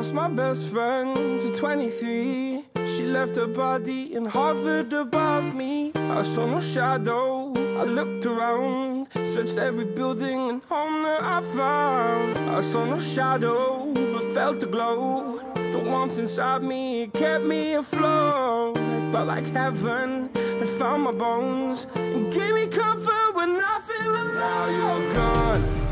lost my best friend to 23. She left her body and hovered above me. I saw no shadow. I looked around, searched every building and home that I found. I saw no shadow, but felt the glow. The warmth inside me kept me afloat. It felt like heaven had found my bones and gave me comfort when I feel alone. Now you're gone,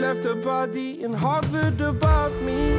Left her body and hovered above me.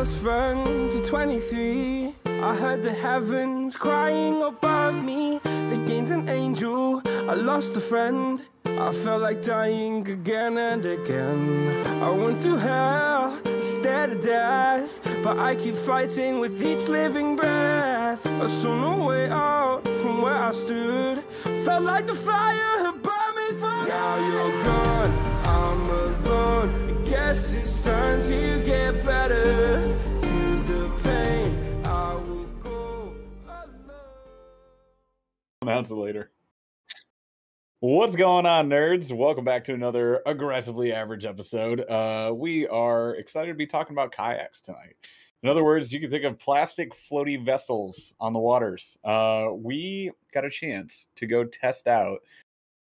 Best friend to 23. I heard the heavens crying above me. They gained an angel. I lost a friend. I felt like dying again and again. I went through hell, stared at death. But I keep fighting with each living breath. I saw no way out from where I stood. Felt like the fire had burned me from Now you're gone, alone. I guess it's time to get better. Through the pain, I will go alone. Announce it later. What's going on, nerds? Welcome back to another aggressively average episode. Uh, we are excited to be talking about kayaks tonight. In other words, you can think of plastic floaty vessels on the waters. Uh, we got a chance to go test out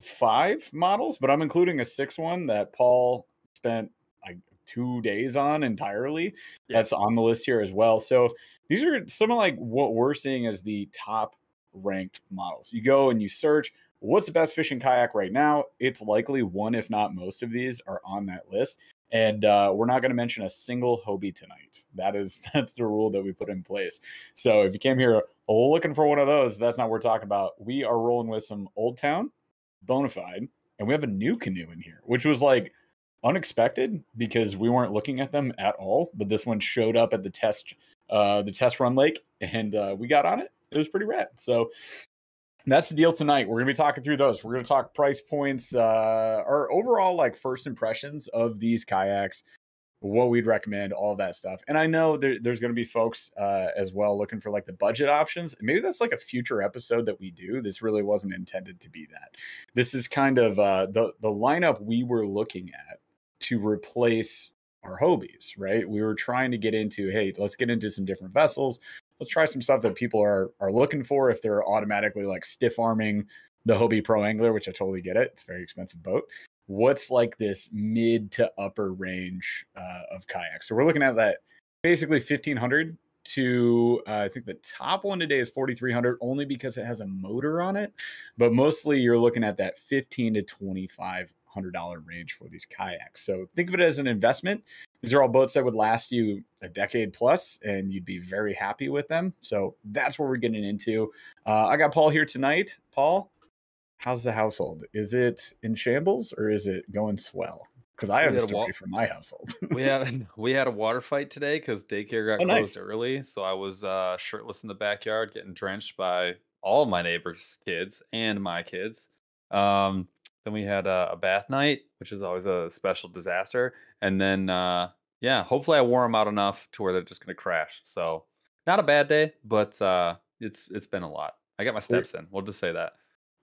five models, but I'm including a sixth one that Paul spent like two days on entirely. Yeah. That's on the list here as well. So these are some of like what we're seeing as the top ranked models. You go and you search what's the best fishing kayak right now. It's likely one, if not most of these, are on that list. And uh, we're not going to mention a single Hobie tonight. That is that's the rule that we put in place. So if you came here looking for one of those, that's not what we're talking about. We are rolling with some Old Town, Bonafide, and we have a NuCanoe in here, which was like unexpected because we weren't looking at them at all. But this one showed up at the test, uh, the test run lake, and uh, we got on it. It was pretty rad. So that's the deal tonight. We're gonna be talking through those. We're gonna talk price points, uh, our overall like first impressions of these kayaks, what we'd recommend, all that stuff. And I know there, there's gonna be folks uh, as well looking for like the budget options. Maybe that's like a future episode that we do. This really wasn't intended to be that. This is kind of uh, the the lineup we were looking at to replace our Hobies, right? We were trying to get into, hey, let's get into some different vessels let's try some stuff that people are are looking for if they're automatically like stiff arming the Hobie Pro Angler, which I totally get it. It's a very expensive boat. What's like this mid to upper range uh, of kayaks? So we're looking at that basically 1500 to uh, I think the top one today is 4300 only because it has a motor on it, but mostly you're looking at that 15 to 25 hundred dollar range for these kayaks. So think of it as an investment. These are all boats that would last you a decade plus, and you'd be very happy with them. So that's what we're getting into. Uh, I got Paul here tonight. Paul, how's the household? Is it in shambles or is it going swell? Because I have a a story wa- from my household. we had we had a water fight today because daycare got Oh, nice. closed early, so I was uh, shirtless in the backyard, getting drenched by all of my neighbors' kids and my kids. Um, then we had a, a bath night, which is always a special disaster. And then, uh, yeah, hopefully I wore them out enough to where they're just gonna crash. So not a bad day, but uh, it's it's been a lot. I got my steps in. We'll just say that.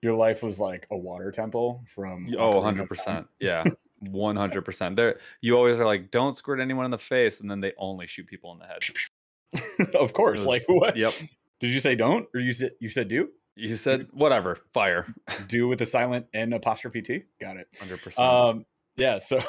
Your life was like a water temple from Oh, 100 percent Yeah. 100 percent. There you always are like, don't squirt anyone in the face, and then they only shoot people in the head. of course. It Like what? Yep. Did you say don't or you said you said do? You said whatever. Fire. Do with the silent N apostrophe T? Got it. 100 percent. Um, yeah, so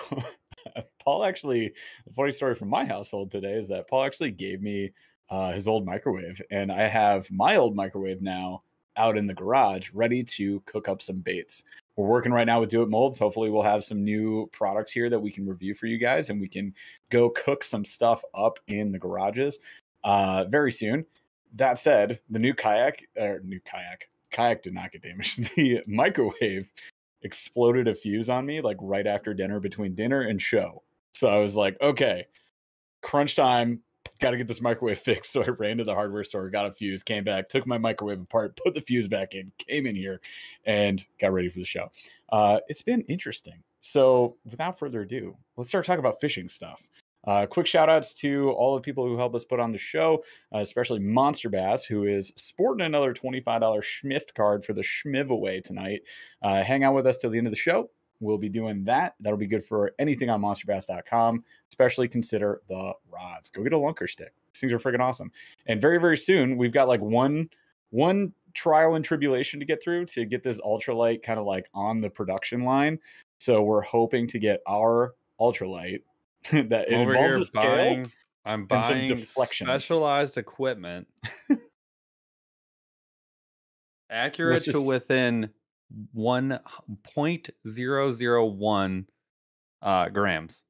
Paul actually, the funny story from my household today is that Paul actually gave me uh, his old microwave, and I have my old microwave now out in the garage, ready to cook up some baits. We're working right now with Do It Molds. Hopefully, we'll have some new products here that we can review for you guys, and we can go cook some stuff up in the garages uh, very soon. That said, the new kayak or new kayak kayak did not get damaged. The microwave exploded a fuse on me like right after dinner between dinner and show. So I was like, okay, crunch time, got to get this microwave fixed. So I ran to the hardware store, got a fuse, came back, took my microwave apart, put the fuse back in, came in here, and got ready for the show. Uh, it's been interesting. So without further ado, let's start talking about fishing stuff. Uh, quick shout outs to all the people who help us put on the show, uh, especially Monster Bass, who is sporting another $25 Schmift card for the Schmiv away tonight. Uh, hang out with us till the end of the show. We'll be doing that. That'll be good for anything on monsterbass.com, especially consider the rods. Go get a lunker stick. These things are freaking awesome. And very, very soon, we've got like one one trial and tribulation to get through to get this ultralight kind of like on the production line. So we're hoping to get our ultralight that involves a scale. buying, I'm buying specialized equipment accurate to within one point zero zero one uh, grams.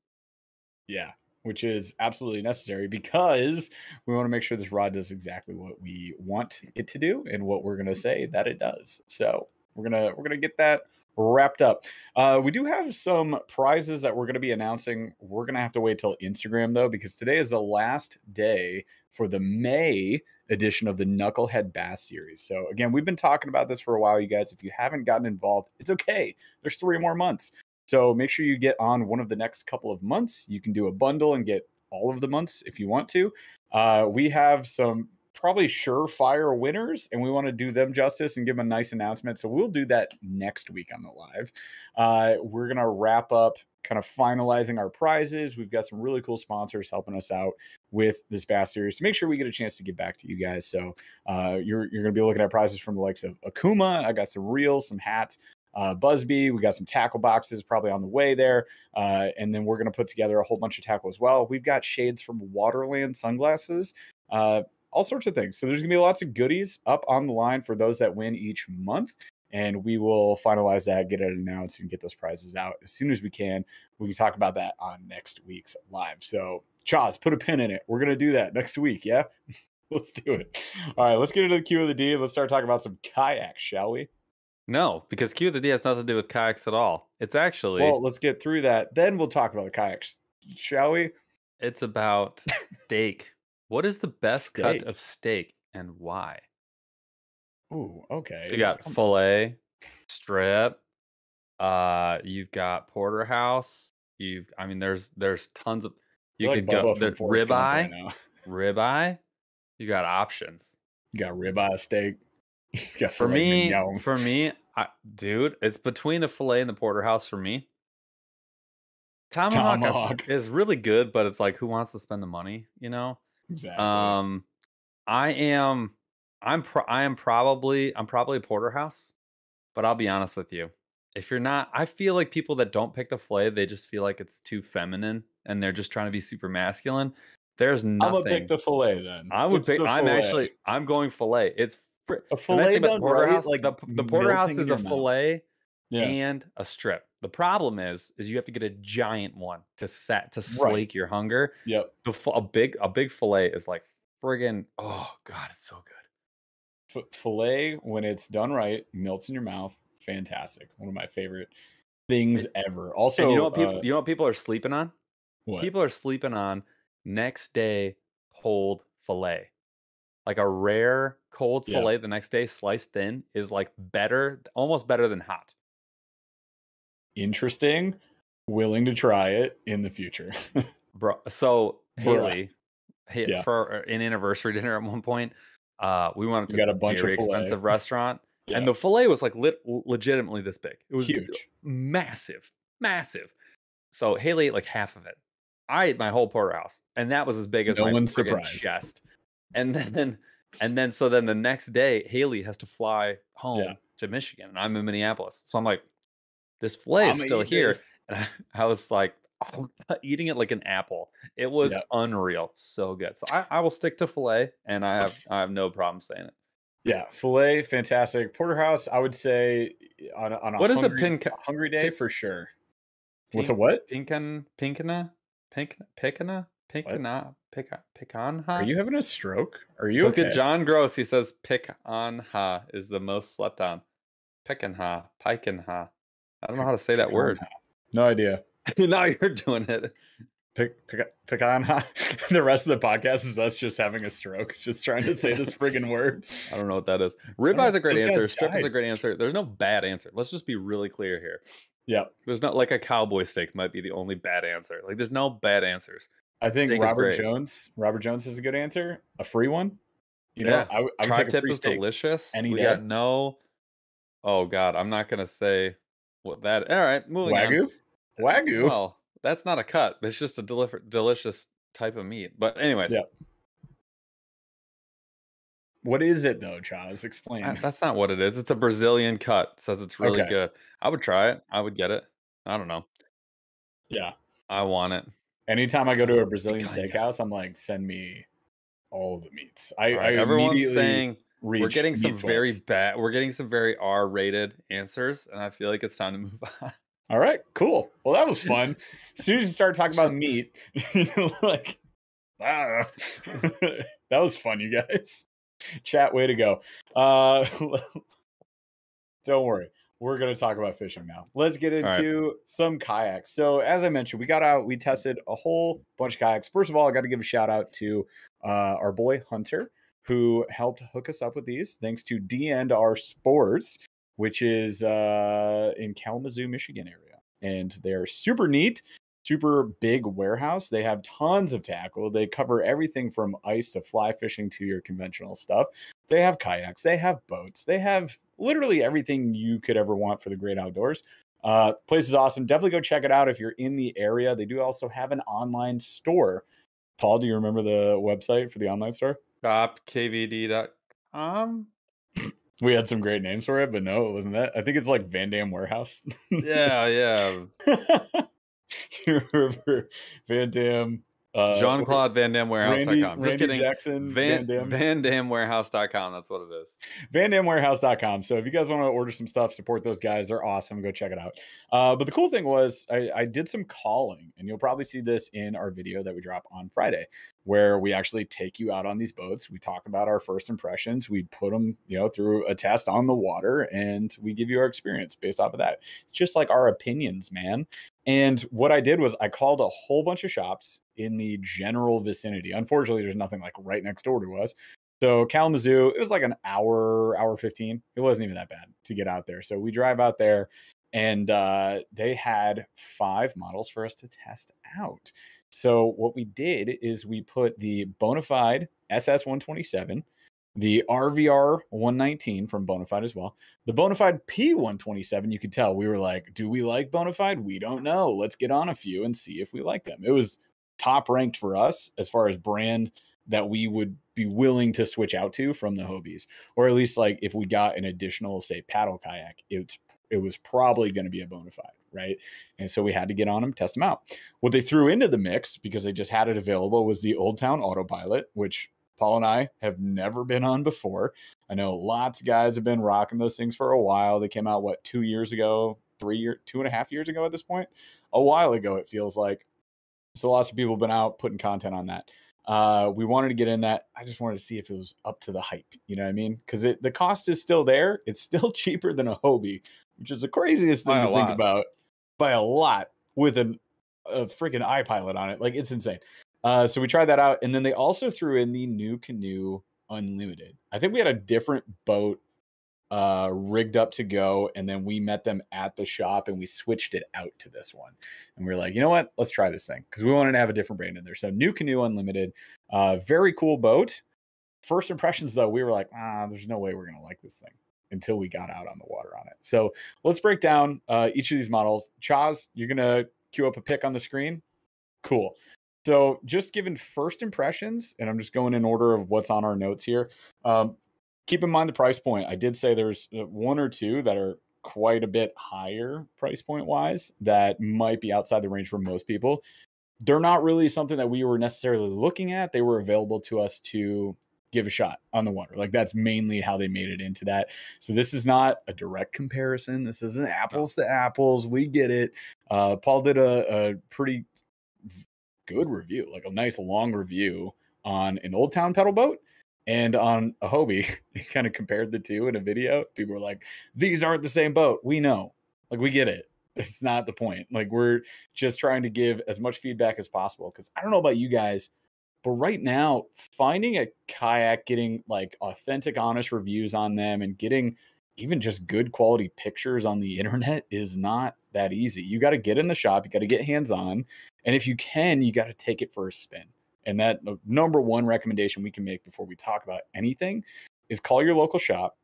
Yeah, which is absolutely necessary because we want to make sure this rod does exactly what we want it to do and what we're going to say that it does. So we're gonna we're gonna get that wrapped up. Uh, we do have some prizes that we're going to be announcing. We're going to have to wait till Instagram though because today is the last day for the May edition of the Knuklhed Bass series. So again, we've been talking about this for a while, you guys. If you haven't gotten involved, it's okay. There's three more months. So make sure you get on one of the next couple of months. You can do a bundle and get all of the months if you want to. Uh, we have some probably surefire winners, and we want to do them justice and give them a nice announcement. So we'll do that next week on the live. Uh, we're gonna wrap up kind of finalizing our prizes. We've got some really cool sponsors helping us out with this bass series to make sure we get a chance to get back to you guys. So uh, you're you're gonna be looking at prizes from the likes of Okuma. I got some reels, some hats uh, Buzbe. We got some tackle boxes probably on the way there. Uh, and then we're going to put together a whole bunch of tackle as well. We've got shades from Waterland sunglasses, uh, all sorts of things. So there's going to be lots of goodies up on the line for those that win each month. And we will finalize that, get it announced, and get those prizes out as soon as we can. We can talk about that on next week's live. So, Chaz, put a pin in it. We're going to do that next week. Yeah. let's do it. All right. Let's get into the Q of the D and let's start talking about some kayaks, shall we? No, because Q of the D has nothing to do with kayaks at all. It's actually Well, let's get through that. Then we'll talk about the kayaks, shall we? it's about steak. What is the best cut of steak and why? Ooh, okay. So you got Come on. fillet, strip, uh, you've got porterhouse. You've, I mean, there's there's tons of. You could like go there's right ribeye, ribeye. You got options. You got ribeye steak. You got For me, mignon. for me, I, dude, it's between the fillet and the porterhouse for me. Tomahawk, Tomahawk. is really good, but it's like, who wants to spend the money? You know. Exactly. Um, I am, I'm, pro- I am probably, I'm probably a porterhouse, but I'll be honest with you. If you're not, I feel like people that don't pick the fillet, they just feel like it's too feminine, and they're just trying to be super masculine. There's nothing. I'm gonna pick the fillet then. I would It's pick. I'm actually. I'm going fillet. It's fr- a fillet about done the right, porterhouse. like the, the porterhouse is a fillet Yeah, and a strip. The problem is, is you have to get a giant one to set to slake your hunger. yep. The a big a big fillet is like friggin' oh god, it's so good. F- fillet when it's done right, melts in your mouth. Fantastic. One of my favorite things ever. Also, you know what people uh, you know what people are sleeping on? what? People are sleeping on next day cold fillet. Like a rare cold Yeah. fillet the next day sliced thin is like better, almost better than hot. Interesting. Willing to try it in the future. Bro, so Haley, hit Yeah. for an anniversary dinner at one point. Uh, we went to got a bunch of expensive restaurant, Yeah, and the fillet was like lit, legitimately this big. It was huge. massive, massive. So Haley ate like half of it. I ate my whole porterhouse, and that was as big as No my one's surprised. chest. And then, and then, so then the next day, Haley has to fly home Yeah. to Michigan, and I'm in Minneapolis. So I'm like, this fillet is still here, this. and I, I was like, oh, eating it like an apple. It was Yep. unreal, so good. So I, I will stick to fillet, and I have I have no problem saying it. Yeah, fillet, fantastic. Porterhouse, I would say eh, on a, on a What is a hungry, pin hungry day pin- for sure. What's a what? Pinkin, pinkana, pink, picana, pinkana, pica, picanha. Are you having a stroke? Are you Look okay? at John Gross. He says picanha is the most slept on. Picanha, picanha. I don't know how to say that word. No idea. now you're doing it. Pick, pick, pick on. the rest of the podcast is us just having a stroke, just trying to say this friggin' word. I don't know what that is. Ribeye is a great answer. Strip is a great answer. There's no bad answer. Let's just be really clear here. Yep. There's not like a cowboy steak might be the only bad answer. Like there's no bad answers. I think Steak Robert. Jones. Robert Jones is a good answer. A free one. You know, Yeah. I, would- I would Tri take a free is steak. delicious. any we day. got no. Oh God, I'm not gonna say what that. All right, moving on. Wagyu. Wagyu. Well, that's not a cut. It's just a deli- delicious type of meat. But anyways, Yeah. what is it though, Chaz? Explain. I- that's not what it is. It's a Brazilian cut. Says it's really Okay. good. I would try it. I would get it. I don't know. yeah. I want it. Anytime I go to a Brazilian steakhouse, I'm like, send me all the meats. I, All I everyone's immediately saying we're getting some very bad. We're getting some very R-rated answers, and I feel like it's time to move on. All right, cool. Well, that was fun. as soon as you started talking about meat, like, ah, that was fun, you guys. Chat, way to go. Uh, don't worry. We're going to talk about fishing now. Let's get right. into some kayaks. So, as I mentioned, we got out, we tested a whole bunch of kayaks. First of all, I got to give a shout out to uh, our boy Hunter, who helped hook us up with these. Thanks to D and R Sports, which is uh, in Kalamazoo, Michigan area, and they're super neat. Super big warehouse. They have tons of tackle. They cover everything from ice to fly fishing to your conventional stuff. They have kayaks. They have boats. They have literally everything you could ever want for the great outdoors. Uh, place is awesome. Definitely go check it out if you're in the area. They do also have an online store. Paul, do you remember the website for the online store? ShopKVD.com. We had some great names for it, but no, it wasn't that. I think it's like Van Dam Warehouse. Yeah, yeah. do you remember Van Dam? Uh, Jean Claude Van Damme Randy, Warehouse.com. Just Randy kidding. Jackson, Van, Van, Dam. Van Dam Warehouse.com. That's what it is. VanDamWarehouse.com. So if you guys want to order some stuff, support those guys. They're awesome. Go check it out. Uh, but the cool thing was I, I did some calling, and you'll probably see this in our video that we drop on Friday, where we actually take you out on these boats. We talk about our first impressions. We put them, you know, through a test on the water, and we give you our experience based off of that. It's just like our opinions, man. And what I did was I called a whole bunch of shops in the general vicinity. Unfortunately, there's nothing like right next door to us. So Kalamazoo, it was like an hour, hour 15. It wasn't even that bad to get out there. So we drive out there and uh, they had five models for us to test out. So what we did is we put the Bonafide SS127, the RVR 119 from Bonafide as well, the Bonafide P127. You could tell we were like, do we like Bonafide? We don't know. Let's get on a few and see if we like them. It was top ranked for us as far as brand that we would be willing to switch out to from the Hobies, or at least like if we got an additional, say, paddle kayak, it's it was probably going to be a Bonafide, right? And so we had to get on them, test them out. What they threw into the mix because they just had it available was the Old Town Autopilot, which Paul and I have never been on before. I know lots of guys have been rocking those things for a while. They came out what two years ago, three year, two and a half years ago at this point, a while ago it feels like. So lots of people have been out putting content on that. Uh, we wanted to get in that. I just wanted to see if it was up to the hype. You know what I mean? Because it the cost is still there. It's still cheaper than a Hobie, which is the craziest thing to think about by a lot with an a freaking iPilot on it. Like it's insane. Uh, so we tried that out, and then they also threw in the NuCanoe unlimited. I think we had a different boat uh rigged up to go and then we met them at the shop and we switched it out to this one and we were like you know what let's try this thing because we wanted to have a different brand in there so NuCanoe unlimited uh very cool boat first impressions though we were like ah there's no way we're gonna like this thing until we got out on the water on it so let's break down uh each of these models chaz you're gonna cue up a pic on the screen cool so just given first impressions and i'm just going in order of what's on our notes here um keep in mind the price point. I did say there's uh, one or two that are quite a bit higher price point wise that might be outside the range for most people. They're not really something that we were necessarily looking at. They were available to us to give a shot on the water. Like that's mainly how they made it into that. So this is not a direct comparison. This isn't apples to apples. We get it. Uh, Paul did a, a pretty good review, like a nice long review on an Old Town pedal boat and on a Hobie. He kind of compared the two in a video. People were like, "These aren't the same boat." We know, like we get it. It's not the point. Like we're just trying to give as much feedback as possible. Because I don't know about you guys but right now, finding a kayak, getting like authentic, honest reviews on them, and getting even just good quality pictures on the internet is not that easy. You got to get in the shop, you got to get hands on. And if you can, you got to take it for a spin. And that number one recommendation we can make before we talk about anything is call your local shop,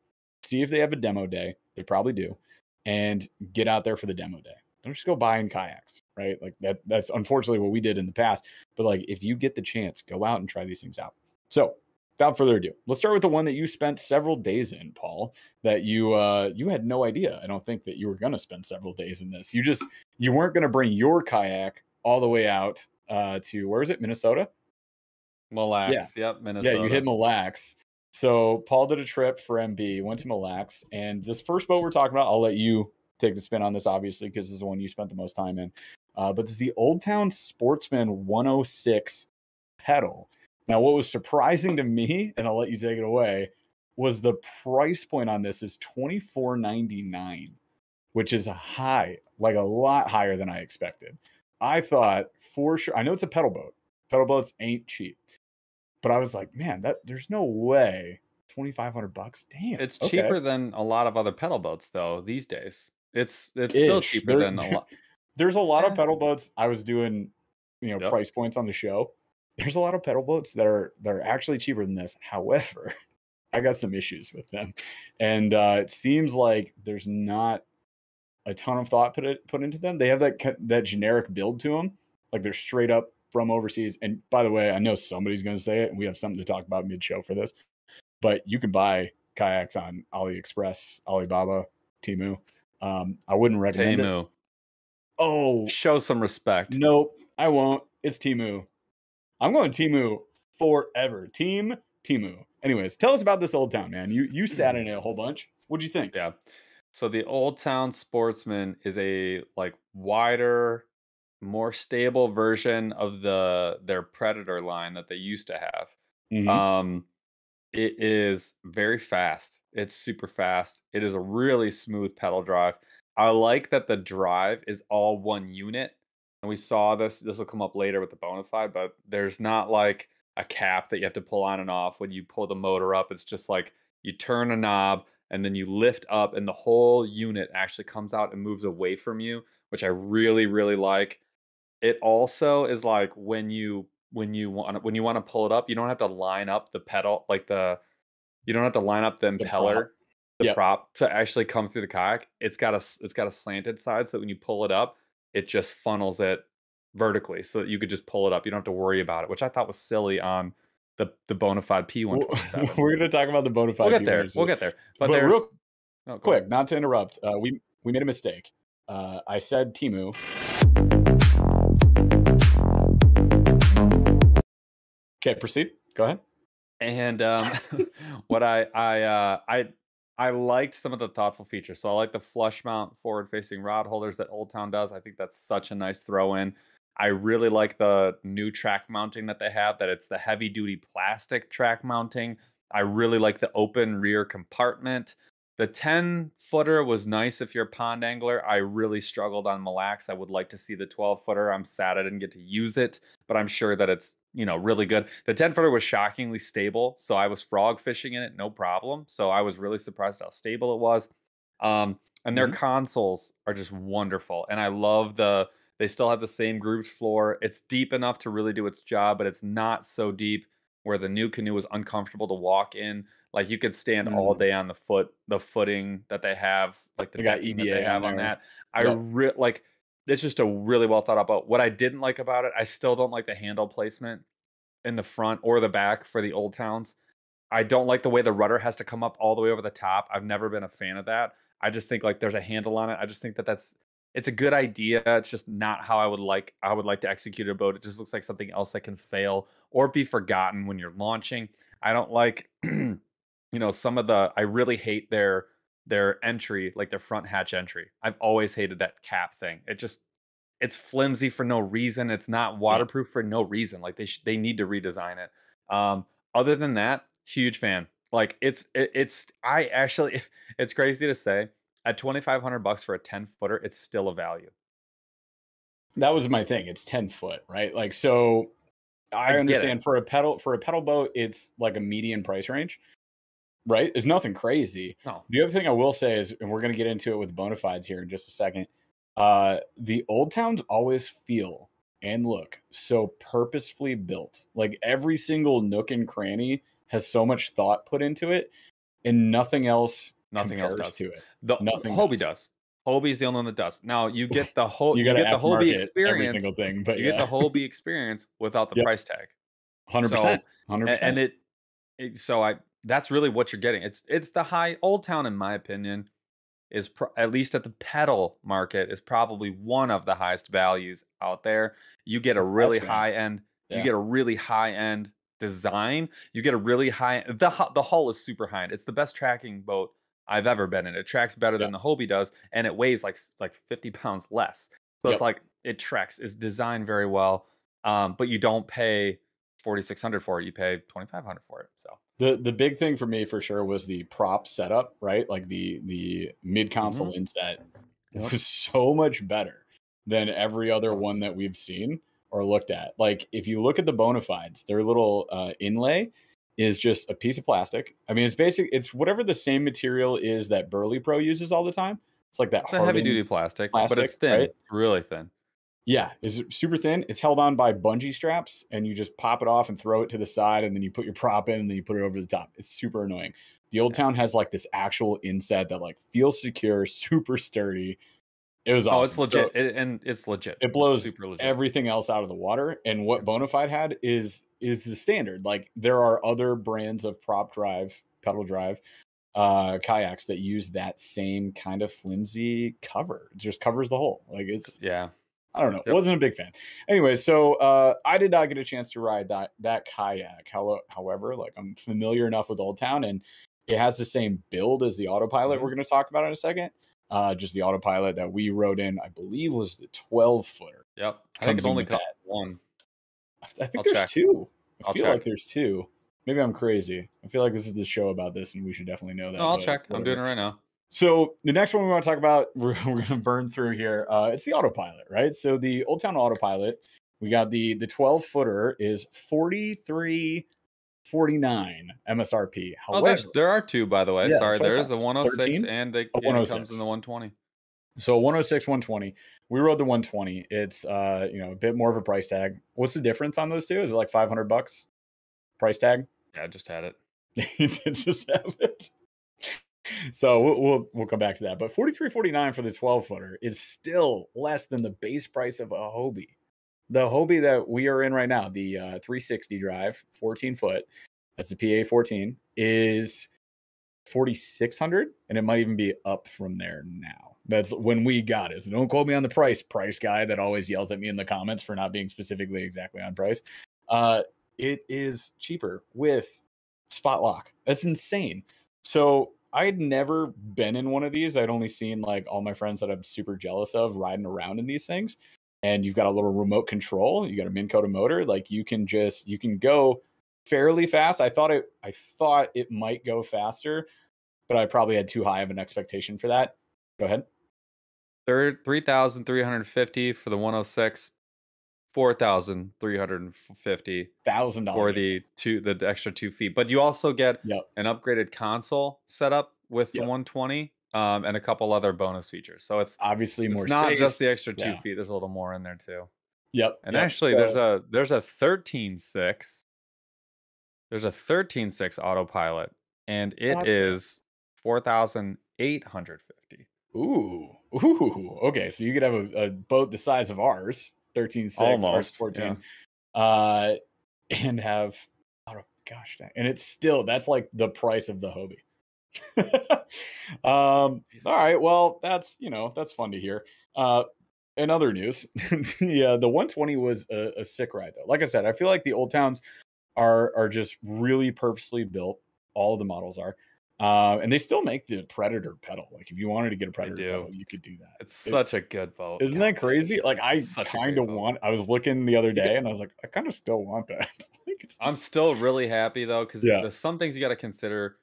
see if they have a demo day. They probably do, and get out there for the demo day. Don't just go buying kayaks, right? Like that that's unfortunately what we did in the past. But like if you get the chance, go out and try these things out. So without further ado, let's start with the one that you spent several days in, Paul. That you uh you had no idea. I don't think that you were gonna spend several days in this. You just you weren't gonna bring your kayak all the way out uh to where is it, Minnesota? Mille Lacs. Yeah. Yep, Minnesota. Yeah, you hit Mille Lacs. So Paul did a trip for MB, went to Mille Lacs, and this first boat we're talking about, I'll let you take the spin on this, obviously, because this is the one you spent the most time in. Uh, but this is the Old Town Sportsman 106 pedal. Now, what was surprising to me, and I'll let you take it away, was the price point on this is $24.99, which is a high, like a lot higher than I expected. I thought for sure, I know it's a pedal boat. Pedal boats ain't cheap. But I was like, man, that there's no way 2500 bucks. Damn. It's okay. cheaper than a lot of other pedal boats though these days. It's it's Ish. still cheaper there, than a lot. There's a lot yeah. of pedal boats. I was doing, you know, yep. price points on the show. There's a lot of pedal boats that are that are actually cheaper than this. However, I got some issues with them, and uh, it seems like there's not a ton of thought put it, put into them. They have that that generic build to them, like they're straight up from overseas. And by the way, I know somebody's going to say it, and we have something to talk about mid show for this. But you can buy kayaks on AliExpress, Alibaba, Temu. Um, I wouldn't recommend Temu. it. Oh, show some respect. Nope, I won't. It's Timu. I'm going Timu forever. Team Timu. Anyways, tell us about this old town, man. You you sat in it a whole bunch. What'd you think? Yeah. So the Old Town Sportsman is a like wider, more stable version of the their Predator line that they used to have. Mm-hmm. Um, it is very fast. It's super fast. It is a really smooth pedal drive. I like that the drive is all one unit. And we saw this. This will come up later with the Bonafide, but there's not like a cap that you have to pull on and off when you pull the motor up. It's just like you turn a knob and then you lift up, and the whole unit actually comes out and moves away from you, which I really, really like. It also is like when you when you want when you want to pull it up, you don't have to line up the pedal like the you don't have to line up the impeller, the prop, the yep. prop to actually come through the kayak. It's got a it's got a slanted side so that when you pull it up, it just funnels it vertically so that you could just pull it up. You don't have to worry about it, which I thought was silly on the the Bonafide P127. We're going to talk about the Bonafide. We'll get there. We'll get there. But, but real oh, quick, not to interrupt. Uh, we we made a mistake. Uh, I said Temu. Okay, proceed. Go ahead. And um, what I I uh, I I liked some of the thoughtful features. So I like the flush mount forward facing rod holders that Old Town does. I think that's such a nice throw in. I really like the new track mounting that they have, that it's the heavy duty plastic track mounting. I really like the open rear compartment. The 10 footer was nice if you're a pond angler. I really struggled on Mille Lacs. I would like to see the 12 footer. I'm sad I didn't get to use it, but I'm sure that it's, you know, really good. The 10 footer was shockingly stable. So I was frog fishing in it, no problem. So I was really surprised how stable it was. Um, and their mm-hmm. consoles are just wonderful. And I love the, they still have the same grooved floor. It's deep enough to really do its job, but it's not so deep where the NuCanoe was uncomfortable to walk in. Like you could stand mm. all day on the foot, the footing that they have, like the they got EVA they have on, on that. I yep. re- like it's just a really well thought out about. What I didn't like about it, I still don't like the handle placement in the front or the back for the old towns. I don't like the way the rudder has to come up all the way over the top. I've never been a fan of that. I just think like there's a handle on it. I just think that that's it's a good idea. It's just not how I would like I would like to execute a boat. It just looks like something else that can fail or be forgotten when you're launching. I don't like, you know, some of the. I really hate their their entry, like their front hatch entry. I've always hated that cap thing. It just it's flimsy for no reason. It's not waterproof for no reason. Like they sh- they need to redesign it. Um, other than that, huge fan. Like it's it, it's I actually it's crazy to say at 2500 bucks for a 10 footer, it's still a value. That was my thing. It's 10 foot, right? Like so I, I understand for a pedal for a pedal boat, it's like a median price range, right? It's nothing crazy. No. The other thing I will say is, and we're going to get into it with Bonafides here in just a second. Uh, the old towns always feel and look so purposefully built. Like every single nook and cranny has so much thought put into it, and nothing else Nothing else does. to it. The Nothing Hobie does. does. Hobie's the only one that does. Now you get the whole You you, get the Hobie aftermarket every experience. single thing, but You yeah, get the Hobie experience without the Yep. price tag. Hundred percent. Hundred percent. and it, it so i that's really what you're getting. It's it's the high old town in my opinion is pro- at least at the pedal market is probably one of the highest values out there. You get a That's really high end Yeah. you get a really high end design you get a really high the the hull is super high end. It's the best tracking boat i've ever been in. It tracks better than the hobie does and it weighs like like 50 pounds less. So Yep. it's like it tracks it's designed very well um, but you don't pay 4600 for it you pay 2500 for it so the the big thing for me for sure was the prop setup, right? Like the the mid console Mm-hmm. inset Yep. was so much better than every other one that we've seen or looked at. Like if you look at the Bonafides, their little uh, inlay is just a piece of plastic. I mean, it's basic. It's whatever the same material is that Burley Pro uses all the time. It's like that It's a heavy duty hardened- plastic, but it's thin, right? really thin. Yeah, it's super thin. It's held on by bungee straps, and you just pop it off and throw it to the side, and then you put your prop in, and then you put it over the top. It's super annoying. The old town has like this actual inset that like feels secure, super sturdy. It was Oh, it's awesome. So legit, it, and it's legit. it blows super legit. everything else out of the water. And what Bonafide had is is the standard. Like there are other brands of prop drive, pedal drive, uh, kayaks that use that same kind of flimsy cover. It just covers the hole. Like it's yeah, I don't know. Yep. Wasn't a big fan. Anyway, so uh, I did not get a chance to ride that that kayak. Hello, however, like I'm familiar enough with Old Town, and it has the same build as the autopilot Mhm. we're going to talk about in a second. Uh, just the autopilot that we rode in, I believe, was the 12 footer. yep. I think it's only with comes that. one. I think I'll there's check. two. I I'll feel like there's two. Maybe I'm crazy. I feel like this is the show about this, and we should definitely know that. No, I'll check. I'm doing it right now. So the next one we want to talk about, we're, we're going to burn through here. Uh, it's the autopilot, right? So the Old Town autopilot, we got the the 12 footer is 43 49 MSRP. Oh, However, there's, there are two, by the way. Yeah, Sorry, that's what I there is a 106 13? and they, A and comes in the 120. so 106 120. We rode the 120. It's uh, you know, a bit more of a price tag. What's the difference on those two? Is it like 500 bucks price tag? Yeah, I just had it. you did just have it. So we'll, we'll we'll come back to that. But 43.49 for the 12 footer is still less than the base price of a Hobie. The Hobie that we are in right now, the uh, 360 drive, 14 foot, that's the PA 14, is 4600 and it might even be up from there now. That's when we got it. So don't quote me on the price, price guy that always yells at me in the comments for not being specifically exactly on price. Uh, it is cheaper with spot lock. That's insane. So I had never been in one of these. I'd only seen like all my friends that I'm super jealous of riding around in these things. And you've got a little remote control. You got a Minn Kota motor. Like you can just you can go fairly fast. I thought it I thought it might go faster, but I probably had too high of an expectation for that. Go ahead. Third, 3,350 for the 106, 4,350 Thousand dollars for the two, the extra two feet. But you also get Yep. an upgraded console setup with the 120 um, and a couple other bonus features. So it's, Obviously more it's not just the extra two Yeah. feet. There's a little more in there too. Yep. And yep. actually, there's a there's a 13.6. There's a 13.6 autopilot, and it Thought so. is 4,850. Ooh, ooh. Okay, so you could have a, a boat the size of ours, 13 6, ours Almost, 14, uh, and have, oh gosh, dang- and it's still that's like the price of the Hobie. um, all right, well, that's you know that's fun to hear. Uh, in other news, yeah, the 120 was a, a sick ride though. Like I said, I feel like the old towns are are just really purposely built. All of the models are. Uh, and they still make the Predator pedal. Like if you wanted to get a Predator pedal, you could do that. It's It- such a good boat. Isn't God that crazy? Like I kind of want. I was looking the other day, and I was like, I kind of still want that. like I'm still really happy though, because Yeah. there's some things you got to consider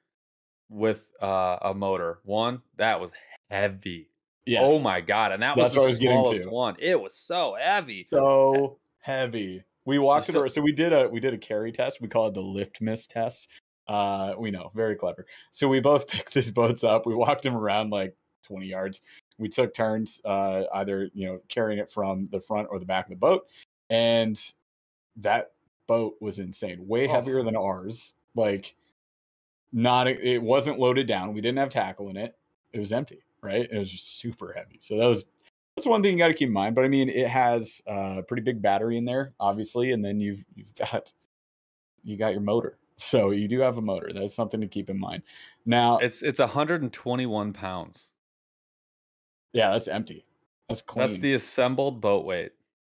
with uh, a motor. One, that was heavy. yes, Oh my god, and that was the what I was smallest one. It was so heavy. so heavy. We walked it still-. So we did a we did a carry test. We call it the lift miss test. Uh, we know, very clever. So we both picked these boats up. We walked them around like 20 yards. We took turns, uh, either you know carrying it from the front or the back of the boat, and that boat was insane. Way Oh. heavier than ours. Like, not it wasn't loaded down. We didn't have tackle in it. It was empty, right? It was just super heavy. So that was that's one thing you got to keep in mind. But I mean, it has a pretty big battery in there, obviously, and then you've you've got you got your motor. So you do have a motor. That's something to keep in mind. Now, It's it's 121 pounds. yeah, that's empty. That's clean. That's the assembled boat weight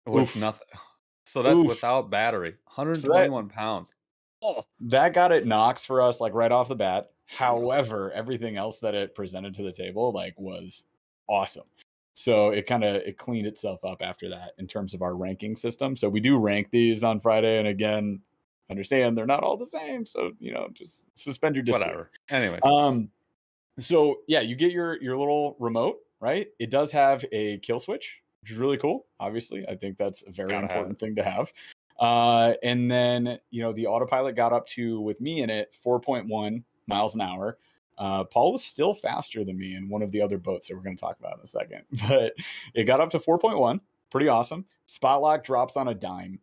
with Oof. nothing. So that's Oof. without battery. 121 pounds. Oh, that got it knocks for us like right off the bat. However, everything else that it presented to the table like was awesome. So it kind of it cleaned itself up after that in terms of our ranking system. So we do rank these on Friday, and again, understand they're not all the same. So you know, just suspend your disbelief. whatever. Anyway, Um, so yeah, you get your your little remote, right? It does have a kill switch, which is really cool. Obviously, I think that's a very Gotta important thing to have. Uh, and then you know the autopilot got up to with me in it 4.1 miles an hour. Uh, Paul was still faster than me in one of the other boats that we're going to talk about in a second, but it got up to 4.1. Pretty awesome. Spot lock drops on a dime.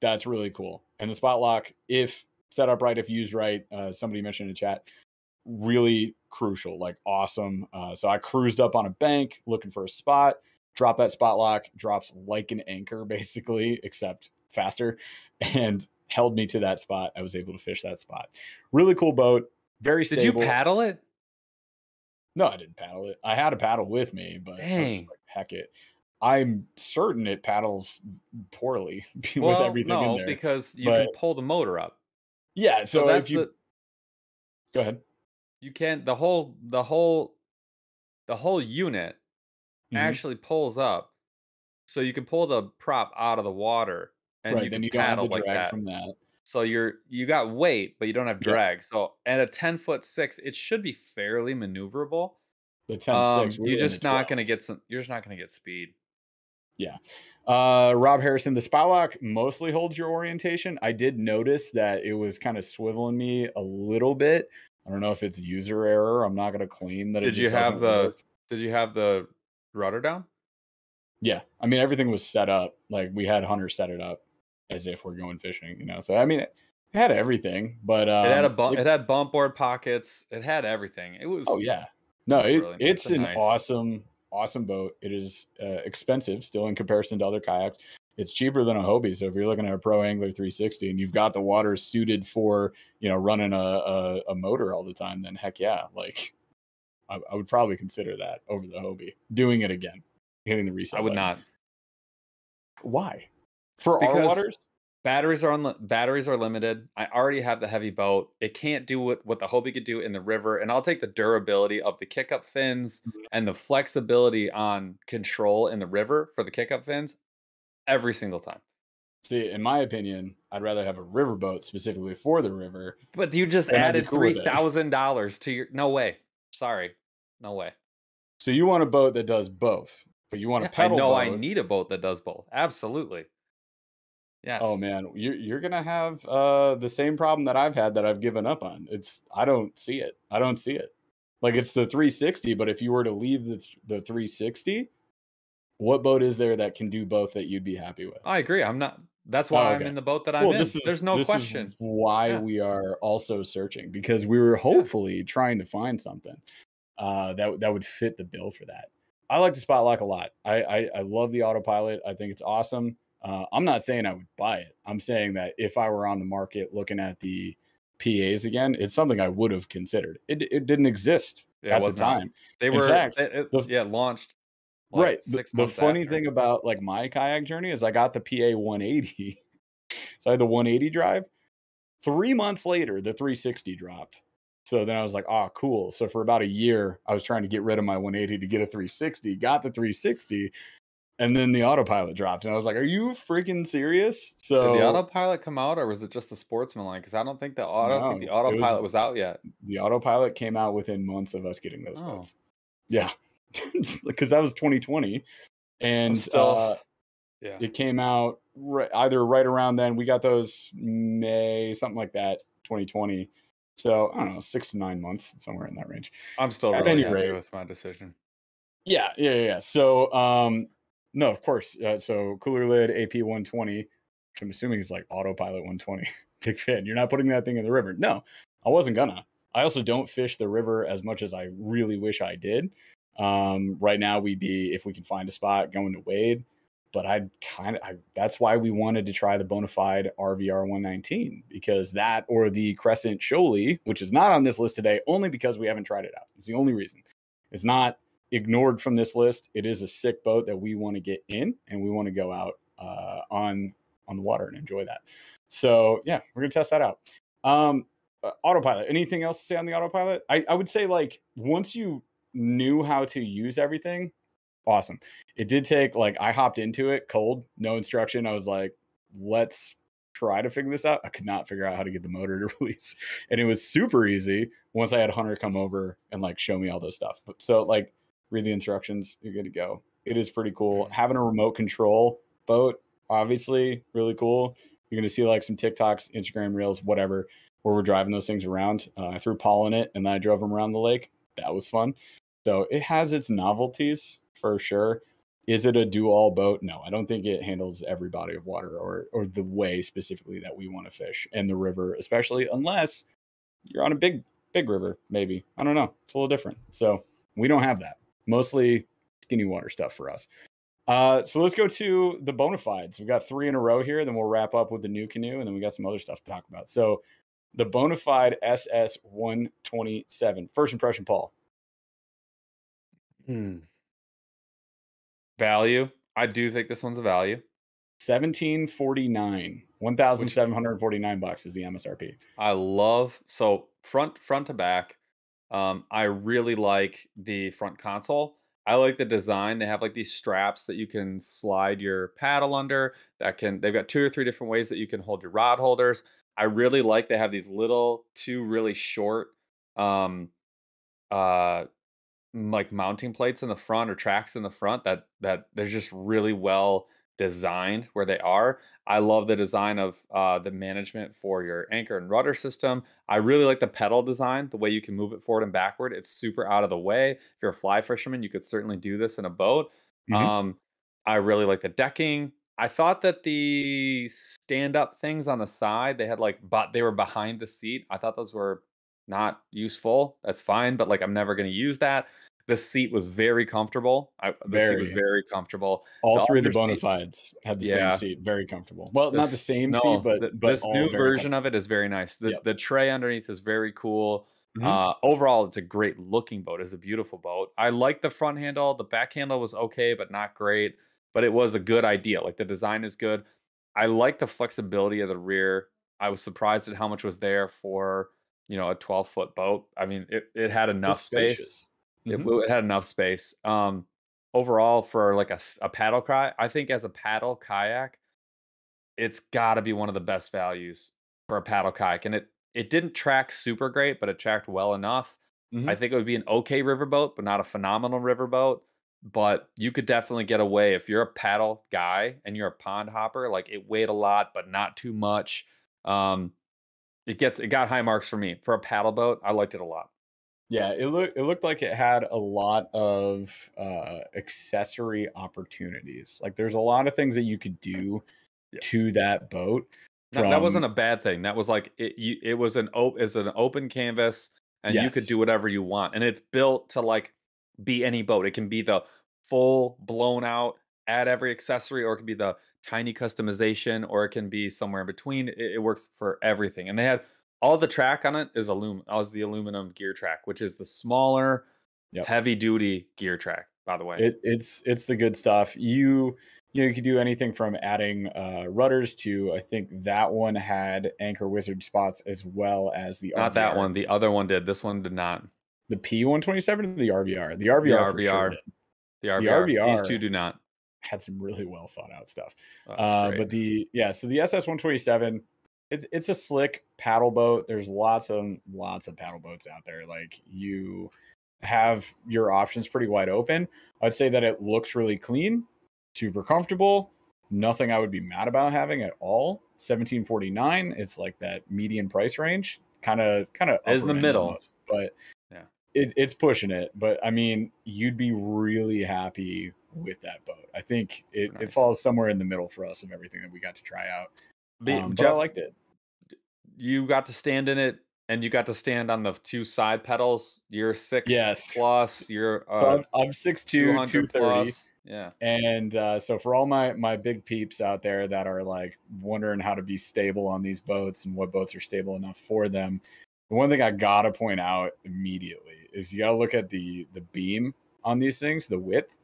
That's really cool. And the spot lock, if set up right, if used right, uh, somebody mentioned in chat, really crucial, like awesome. Uh, so I cruised up on a bank looking for a spot, drop that spot lock, drops like an anchor basically, except faster, and held me to that spot. I was able to fish that spot. Really cool boat, very stable. did you paddle it? No, I didn't paddle it. I had a paddle with me, but I was just Dang. like, heck it. I'm certain it paddles poorly with Well, everything no, in there. because you can pull the motor up. yeah, So, so, that's if you the go ahead. you can the whole the whole the whole unit Mhm. actually pulls up, so you can pull the prop out of the water and right, you then can you don't have the like drag that. from that. So you're you got weight, but you don't have drag. So at a ten foot six, it should be fairly maneuverable. The 10 Um, 6. you're just not gonna get some. You're just not gonna get speed. Uh, Rob Harrison, the spot lock mostly holds your orientation. I did notice that it was kind of swiveling me a little bit. I don't know if it's user error. I'm not going to claim that it Did you have the work. Did you have the rudder down? Yeah. I mean, everything was set up. Like we had Hunter set it up as if we're going fishing, you know? So, I mean, it, it had everything, but um, it had a bump. it- It, had bump board pockets. It had everything. It was. Oh yeah, no, it, really- it's it's an nice- awesome, awesome boat. It is uh, expensive still in comparison to other kayaks. It's cheaper than a Hobie. So if you're looking at a Pro Angler 360 and you've got the water suited for you know running a a, a motor all the time, then heck yeah, like I, I would probably consider that over the Hobie. Doing it again, hitting the reset. I would button. not. Why? For our waters? Batteries are on batteries are limited. I already have the heavy boat. It can't do what what the Hobie could do in the river, and I'll take the durability of the kick up fins Mhm. and the flexibility on control in the river for the kick up fins every single time. See, in my opinion, I'd rather have a riverboat specifically for the river. But you just Then I'd be added cool three thousand dollars to your. No way. Sorry, no way. So you want a boat that does both, but you want Yeah, a pedal I know I need a boat that does both. Absolutely. Yes. Oh man, you're you're gonna have uh the same problem that I've had that I've given up on. It's I don't see it. I don't see it. Like it's the 360, but if you were to leave the the 360, what boat is there that can do both that you'd be happy with? I agree. I'm not. That's why I'm in the boat that I'm well, in. this is There's no question. why Yeah. we are also searching because we were hopefully trying to find something uh, that that would fit the bill for that. I like the spot lock a lot. I, I I love the autopilot. I think it's awesome. Uh, I'm not saying I would buy it. I'm saying that if I were on the market looking at the PAs again, it's something I would have considered. It it didn't exist Yeah, at the time. They were. fact, it- it- the- yeah, launched. like, right. The, the funny after. thing about like my kayak journey is I got the PA 180. so I had the 180 drive. Three months later, the 360 dropped. So then I was like, oh, cool. So for about a year, I was trying to get rid of my 180 to get a 360, got the 360, and then the autopilot dropped. And I was like, are you freaking serious? So Did the autopilot come out, or was it just the sportsman line? Because I don't think the I don't think the autopilot was- was, out yet. the autopilot came out within months of us getting those Oh. boats. Yeah. Because that was 2020. And still- uh, Yeah. it came out right, either right around then. We got those May, something like that, 2020. So I don't know, six to nine months, somewhere in that range. I'm still at really any happy rate- with my decision. Yeah, yeah, yeah, yeah. So um, no, of course. Uh, so cooler lid AP 120, which I'm assuming is like autopilot 120. Big fan. You're not putting that thing in the river. No, I wasn't gonna. I also don't fish the river as much as I really wish I did. Um, right now we'd be if we can find a spot going to Wade, but I'd kind of that's why we wanted to try the Bonafide RVR 119 because that or the Crescent Shoalie, which is not on this list today, only because we haven't tried it out. It's the only reason. It's not ignored from this list. It is a sick boat that we want to get in and we want to go out uh, on on the water and enjoy that. So yeah, we're gonna test that out. Um, uh, autopilot. Anything else to say on the autopilot? I, I would say like once you knew how to use everything, awesome. It did take like I hopped into it cold, no instruction. I was like, let's try to figure this out. I could not figure out how to get the motor to release, and it was super easy once I had Hunter come over and like show me all those stuff. But so like read the instructions, you're good to go. It is pretty cool. Having a remote control boat, obviously, really cool. You're gonna see like some TikToks, Instagram reels, whatever, where we're driving those things around. Uh, I threw Paul in it, and then I drove him around the lake. That was fun. So it has its novelties for sure. Is it a do-all boat? No, I don't think it handles every body of water or or the way specifically that we want to fish and the river, especially unless you're on a big big river. Maybe I don't know. It's a little different. So we don't have that. Mostly skinny water stuff for us. Uh, so let's go to the Bonafides. We've got three in a row here. Then we'll wrap up with the NuCanoe, and then we got some other stuff to talk about. So the Bonafide SS 127. First impression, Paul. Hmm. Value. I do think this one's a value. 1749. 1749 bucks is the MSRP. I love so front front to back. Um, I really like the front console. I like the design. They have like these straps that you can slide your paddle under. That can they've got two or three different ways that you can hold your rod holders. I really like they have these little two really short um uh like mounting plates in the front or tracks in the front that that they're just really well designed where they are. I love the design of uh, the management for your anchor and rudder system. I really like the pedal design, the way you can move it forward and backward. It's super out of the way. If you're a fly fisherman, you could certainly do this in a boat. Mhm. Um, I really like the decking. I thought that the stand-up things on the side, they had like, but they were behind the seat. I thought those were not useful. That's fine, but like I'm never going to use that. The seat was very comfortable. I, the seat was Very. very comfortable. All The three of the Bonafides had the Yeah. same seat. Very comfortable. Well, not the same no, seat, but but this new version of it is very nice. The Yep. the tray underneath is very cool. Mhm. Uh, overall, it's a great looking boat. It's a beautiful boat. I like the front handle. The back handle was okay, but not great. But it was a good idea. Like the design is good. I like the flexibility of the rear. I was surprised at how much was there for you know a 12 foot boat. I mean, it, it had enough space. Spacious. It, it had enough space. Um, overall, for like a paddle cry, I think as a paddle kayak, it's got to be one of the best values for a paddle kayak. And it it didn't track super great, but it tracked well enough. I Mhm. think it would be an okay riverboat, but not a phenomenal riverboat. But you could definitely get away if you're a paddle guy and you're a pond hopper. Like it weighed a lot, but not too much. Um, it gets it got high marks for me for a paddle boat. I liked it a lot. Yeah, it looked it looked like it had a lot of uh accessory opportunities. Like there's a lot of things that you could do Yeah. to that boat. That, that wasn't a bad thing. That was like it. You, it was an op- is an open canvas, and you could do whatever you want. And it's built to like be any boat. It can be the full blown out, add every accessory, or it can be the tiny customization, or it can be somewhere in between. It, it works for everything. And they had all the track on it is alum. Was the aluminum gear track, which is the smaller, Yep. heavy duty gear track. by the way. It, it's it's the good stuff. You you know you could do anything from adding uh, rudders to I think that one had anchor wizard spots as well as the not that one. The other one did. This one did not. the P one twenty seven or the RVR. The The RVR, for sure RVR. did. The RVR. These two do not. had some really well thought out stuff. Oh, Uh, but the yeah, so the SS one twenty seven, it's it's a slick paddle boat. There's lots of lots of paddle boats out there. Like you have your options pretty wide open. I'd say that it looks really clean, super comfortable. Nothing I would be mad about having at all. Seventeen forty nine. It's like that median price range, kind of kind of is in the middle. but Yeah. it, it's pushing it. But I mean, you'd be really happy with that boat. I think it, it falls somewhere in the middle for us of everything that we got to try out. Be- Um, but I liked it. you got to stand in it and you got to stand on the two side pedals. You're six Yes. plus. You're So uh, I'm, I'm 6'2", 230. Yeah. And uh, so for all my my big peeps out there that are like wondering how to be stable on these boats and what boats are stable enough for them, the one thing I gotta point out immediately is you gotta look at the the beam on these things, the width.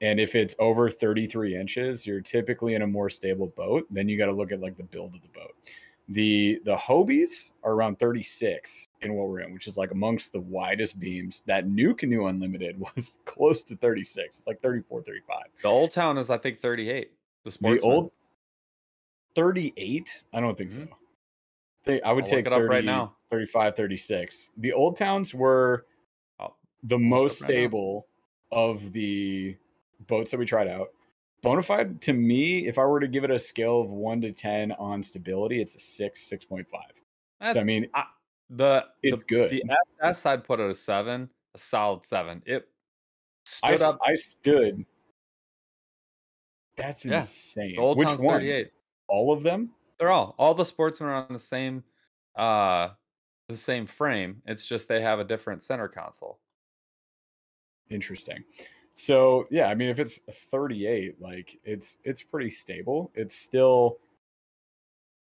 And if it's over 33 inches, you're typically in a more stable boat. Then you got to look at like the build of the boat. The the Hobies are around 36 in what we're in, which is like amongst the widest beams. That NuCanoe unlimited was close to 36. It's like 34, 35. The old town is I think 38. The The old 38? I don't think Mhm. so. They, I would I'll take it up right now. 35, 36. The old towns were the most right now. stable of the boats that we tried out. Bonafide, to me, if I were to give it a scale of one to 10 on stability, it's a six, 6.5. So, I mean, the it's the, good. The SS side put it a seven, a solid seven. It I, stood s- up. I stood. That's Yeah, insane. Which town's one? 38. All of them? They're all all the sportsmen are on the same uh the same frame. It's just they have a different center console. Interesting. So yeah, I mean, if it's 38, like it's it's pretty stable. It's still.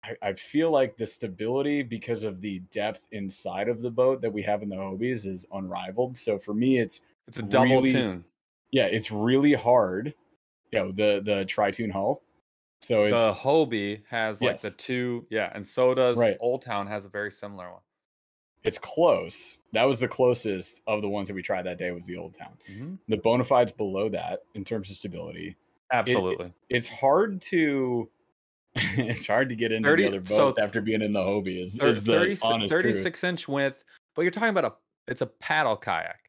I, I feel like the stability because of the depth inside of the boat that we have in the Hobies is unrivaled. So for me, it's It's a double Really- tune. yeah, it's really hard. You know, the the tri-tune hull. So it's The Hobie has like the two, yeah, and so does Right. Old Town has a very similar one. It's close. That was the closest of the ones that we tried that day was the old town. Mhm. The Bonafides below that in terms of stability. Absolutely. It's hard to it's hard to get into 30 the other so after being in the Hobie is, Thir- is the 30 honest truth. 36 inch width, but you're talking about a it's a paddle kayak.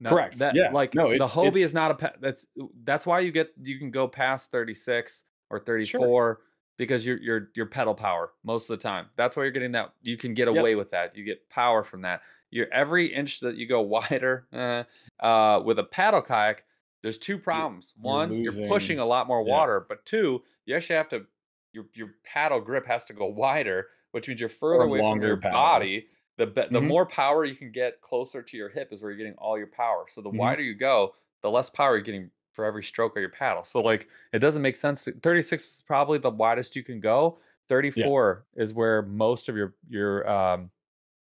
Now, Correct. That, Yeah. Like No, the Hobie is not a pa- that's that's why you get you can go past 36 or 34 because you're you're you're pedal power most of the time. That's why you're getting that you can get Yep. away with that. You get power from that. You're every inch that you go wider uh, uh, with a paddle kayak, there's two problems. you're One, you're pushing a lot more yeah. water, but two, you actually have to your your paddle grip has to go wider, which means you're further away from your paddle. body. The be- the Mhm. more power you can get closer to your hip is where you're getting all your power. So the Mhm. wider you go, the less power you're getting for every stroke of your paddle. So like it doesn't make sense. To, 36 is probably the widest you can go. 34 is where most of your your um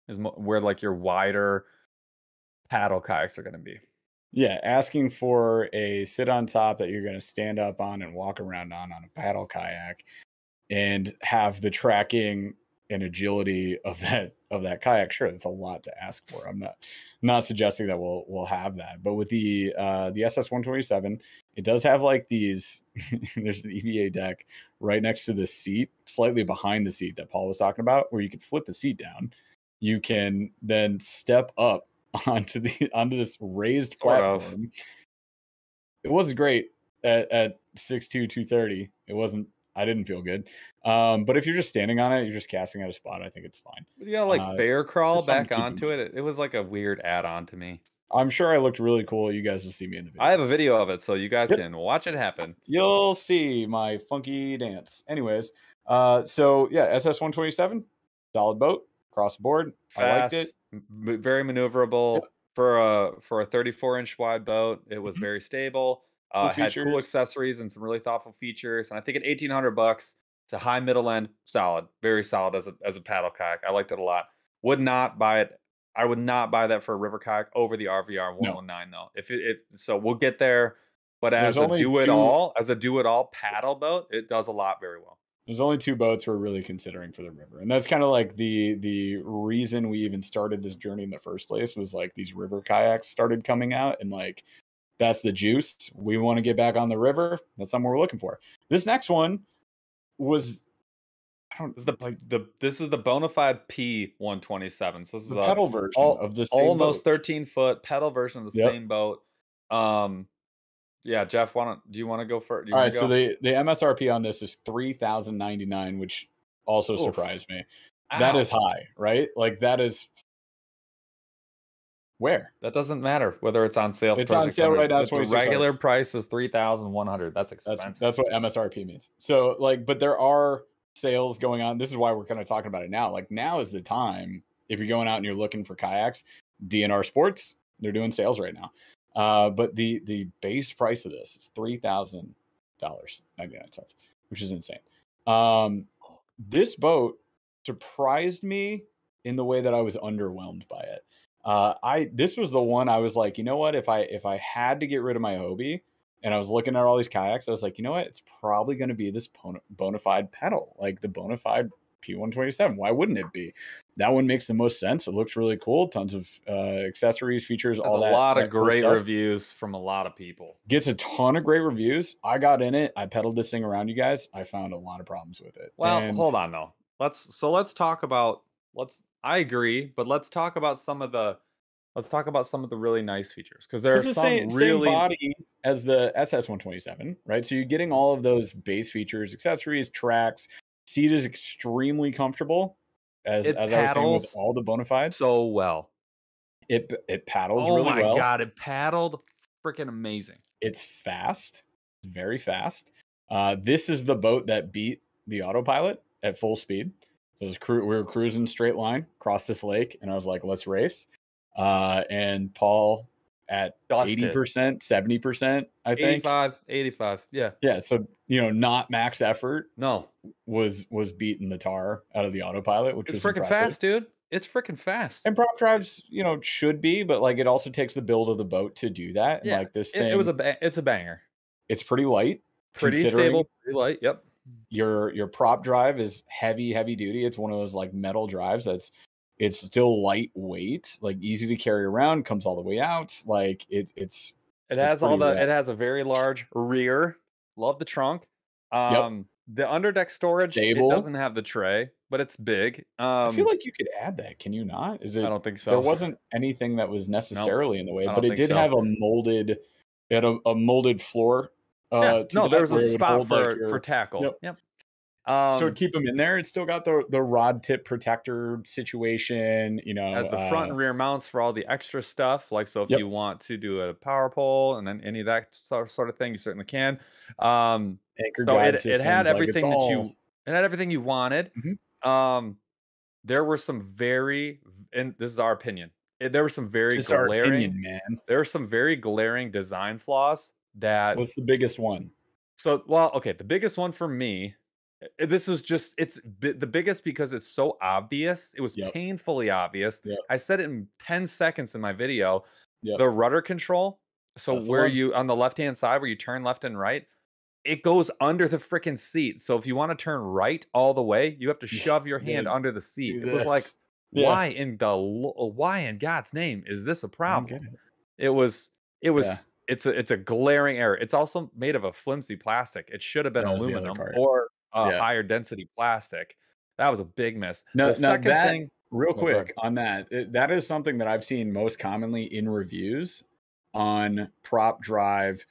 is mo- where like your wider paddle kayaks are going to be. Yeah, asking for a sit on top that you're going to stand up on and walk around on on a paddle kayak and have the tracking and agility of that of that kayak sure that's a lot to ask for. I'm not not suggesting that we'll we'll have that but with the uh the ss 127 it does have like these there's an eva deck right next to the seat slightly behind the seat that paul was talking about where you can flip the seat down. You can then step up onto the onto this raised platform. It was great at, at 6'2 230 it wasn't i didn't feel good um but if you're just standing on it you're just casting out a spot i think it's fine But you got to like Uh, bear crawl back to keep in onto it. it. Was like a weird add-on to me. i'm sure i looked really cool you guys will see me in the video I have a video of it, so you guys Yep. can watch it happen. you'll see my funky dance anyways uh so yeah ss 127 solid boat across the board i liked it very maneuverable for a for a 34 inch wide boat. It was Mhm. very stable. Cool Uh, had cool accessories and some really thoughtful features. And I think at 1800 bucks to high middle end, solid, very solid as a as a paddle kayak. I liked it a lot. Would not buy it I would not buy that for a river kayak over the RVR 119 though. If it, if so, we'll get there. But as There's a do it two- all, as a do it all paddle boat, it does a lot very well. There's only two boats we're really considering for the river, and that's kind of like the the reason we even started this journey in the first place was like these river kayaks started coming out, and like that's the juice. We want to get back on the river. That's something we're looking for. This next one was I don't is the like the this is the bona fide P127. So this is the a pedal version all- of the same almost boat. 13 foot pedal version of the Yep. same boat. Um, yeah, Jeff, why don't do you want to go first? All right, so the the MSRP on this is three thousand ninety nine, which also Oof. surprised me. That is high, right? Like that is where that doesn't matter whether it's on sale. for It's on sale right now, The regular price is three thousand one hundred. That's That's expensive. that's what MSRP means. So like, but there are sales going on. This is why we're kind of talking about it now. Like now is the time if you're going out and you're looking for kayaks. DNR Sports they're doing sales right now. Uh, but the the base price of this is three thousand dollars ninety nine cents, which is insane. Um, this boat surprised me in the way that I was underwhelmed by it. Uh, I this was the one I was like, you know what? If I if I had to get rid of my Hobie, and I was looking at all these kayaks, I was like, you know what? It's probably going to be this bona- fide pedal, like the Bonafide P127. Why wouldn't it be? That one makes the most sense. It looks really cool. Tons of uh, accessories, features, There's all that. a lot that of great reviews from a lot of people. Gets a ton of great reviews. I got in it. I pedaled this thing around you guys. I found a lot of problems with it. Well, And hold on though. Let's so let's talk about let's I agree, but let's talk about some of the let's talk about some of the really nice features because there are some same, really same body as the SS127, right? So you're getting all of those base features, accessories, tracks. Seat is extremely comfortable, as It as I was saying with all the bona fides. so well. It it paddles oh really my well. god, it paddled freaking amazing. It's fast, very fast. Uh, this is the boat that beat the autopilot at full speed. So it was cru- we were cruising straight line across this lake, and I was like, "Let's race." Uh, and Paul at eighty percent, seventy percent, I think. 85, 85. Yeah. Yeah, so you know, not max effort No. was was beating the tar out of the autopilot, which It's was freaking fast, dude. It's freaking fast. And prop drives, you know, should be, but like it also takes the build of the boat to do that. And Yeah, like this thing, it was a ba- it's a banger. it's pretty light. Pretty stable, pretty light. Yep. Your your prop drive is heavy, heavy duty. It's one of those like metal drives that's it's still lightweight, like easy to carry around, comes all the way out. Like it it's It has all the. rad. It has a very large rear. Love the trunk. Um, the underdeck storage. Stable. It doesn't have the tray, but it's big. Um, I feel like you could add that. Can you not? Is it I don't think so. there wasn't anything that was necessarily in the way, but it did so. have a molded, it had a, a molded floor. Uh, Yeah, no, there was a spot like, for your- for tackle. Yep. Yep. Um, so keep them in there, it's still got the the rod tip protector situation. You know, has the front uh, and rear mounts for all the extra stuff. Like, so if Yep. you want to do a power pole and then any of that sort sort of thing, you certainly can. Um, anchor so it, it systems. had like, it's everything that you it had everything you wanted. Mhm. Um, there were some very, and this is our opinion. eh, There were some very Just glaring. opinion, man. There were some very glaring design flaws that. What's the biggest one? So, well, okay, the biggest one for me. eh, This was just it's bi- the biggest because it's so obvious. It was Yep. painfully obvious. Yep. I said it in 10 seconds in my video. Yep. The rudder control. So That's where you on the left hand side where you turn left and right, it goes under the freaking seat. So if you want to turn right all the way, you have to shove your hand under the seat. It was like. Yeah, why in the why in God's name is this a problem? it. It was it was Yeah. It's a it's a glaring error. It's also made of a flimsy plastic. It should have been That was the other aluminum or a Yeah. higher density plastic. That was a big miss. No, the that- thing, Real Oh, quick on that, it- that is something that I've seen most commonly in reviews on prop drive,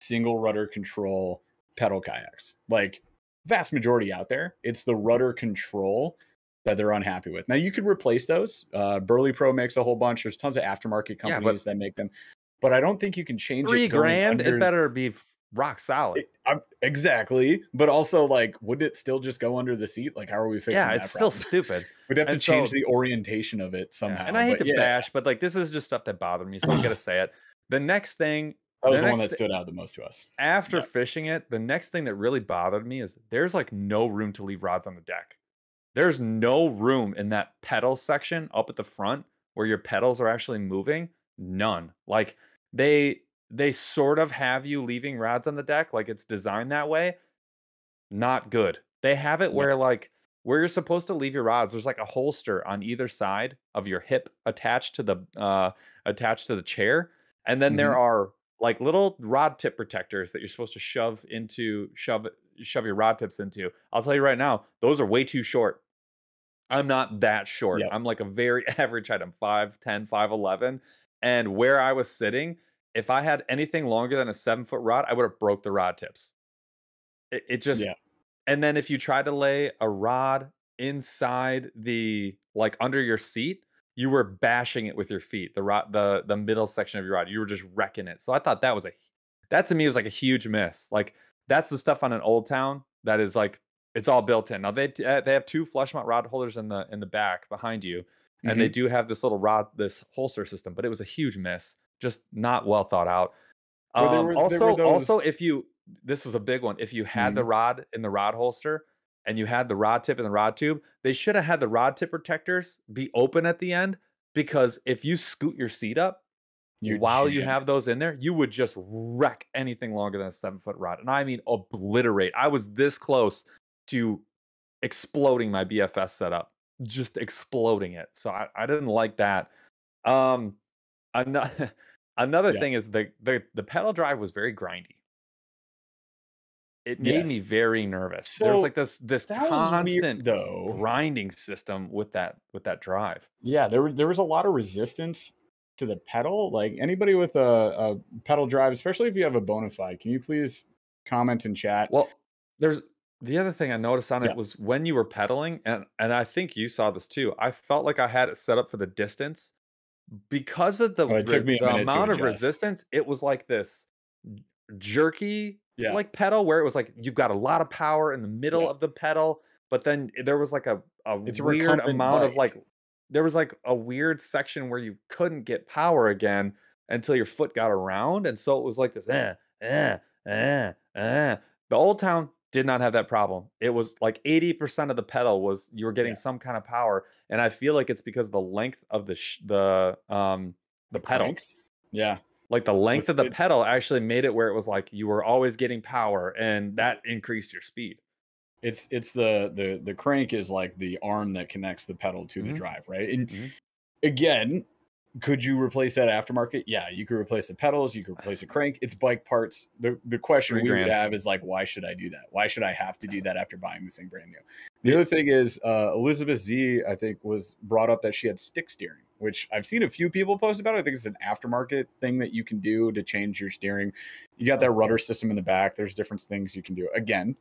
single rudder control pedal kayaks. Like vast majority out there, it's the rudder control that they're unhappy with. Now you could replace those. Uh, Burley Pro makes a whole bunch. There's tons of aftermarket Yeah, companies that make them, but I don't think you can change three it. grand, under- it better be rock solid. it- I'm- exactly, but also like, would it still just go under the seat? Like, how are we fixing? yeah, it's still stupid. We'd have to and change so- the orientation of it Yeah, somehow. And I hate to yeah, bash, but like this is just stuff that bothered me, so I'm gonna say it. The next thing That was the the one that stood out the most to us. after Yeah. fishing it, the next thing that really bothered me is there's like no room to leave rods on the deck. There's no room in that pedal section up at the front where your pedals are actually moving? None. Like they they sort of have you leaving rods on the deck, like it's designed that way. Not good. They have it Yeah. where like where you're supposed to leave your rods, there's like a holster on either side of your hip attached to the uh attached to the chair. And then there Mhm. are like little rod tip protectors that you're supposed to shove into shove shove your rod tips into. I'll tell you right now, those are way too short. I'm not that short. Yep. I'm like a very average height. I'm 5'10, 5'11. And where I was sitting, if I had anything longer than a seven foot rod, I would have broke the rod tips. It, it just, Yeah. and then if you tried to lay a rod inside the, like under your seat, you were bashing it with your feet, the rod, the, the middle section of your rod. You were just wrecking it. So I thought that was a, that to me was like a huge miss. Like that's the stuff on an old town that is like it's all built in. Now they they have two flush mount rod holders in the in the back behind you, and they Mhm. do have this little rod this holster system, but it was a huge miss, just not well thought out. Well, Um, were- also, those- also if you this is a big one, if you had the Mhm. rod in the rod holster and you had the rod tip in the rod tube, they should have had the rod tip protectors be open at the end because if you scoot your seat up You're while you have those in there, you would just wreck anything longer than a seven foot rod. And I mean obliterate. I was this close to exploding my BFS setup, just exploding it. So I, I didn't like that. Um another another Yeah. thing is the, the the pedal drive was very grindy. It made me very nervous. there was like this this constant weird though. grinding system with that with that drive. Yeah, there there was a lot of resistance to the pedal. Like anybody with a, a pedal drive, especially if you have a Bonafide, can you please comment in chat? Well, there's the other thing I noticed on Yeah. it was when you were pedaling, and and I think you saw this too. I felt like I had it set up for the distance because of the, Oh, it took re- me a the minute to amount of adjust. resistance. It was like this jerky Yeah. like pedal where it was like you've got a lot of power in the middle Yeah. of the pedal, but then there was like a, a It's a weird recumbent amount of bike. like there was like a weird section where you couldn't get power again until your foot got around. And so it was like this, eh, eh, eh, eh. The old town did not have that problem. It was like 80% of the pedal was you were getting Yeah. some kind of power. And I feel like it's because the length of the sh- the um the pedal. cranks? Yeah. Like the length of the it- pedal actually made it where it was like you were always getting power and that increased your speed. It's it's the the the crank is like the arm that connects the pedal to the Mhm. drive, right? And Mhm. again, could you replace that aftermarket? Yeah, you could replace the pedals, you could replace a crank. It's bike parts. The the question we would have is like, why should I do that? Why should I have to do that after buying this thing brand new? The other thing is uh, Elizabeth Z, I think, was brought up that she had stick steering, which I've seen a few people post about. I think it's an aftermarket thing that you can do to change your steering. You got that rudder system in the back. There's different things you can do. Again,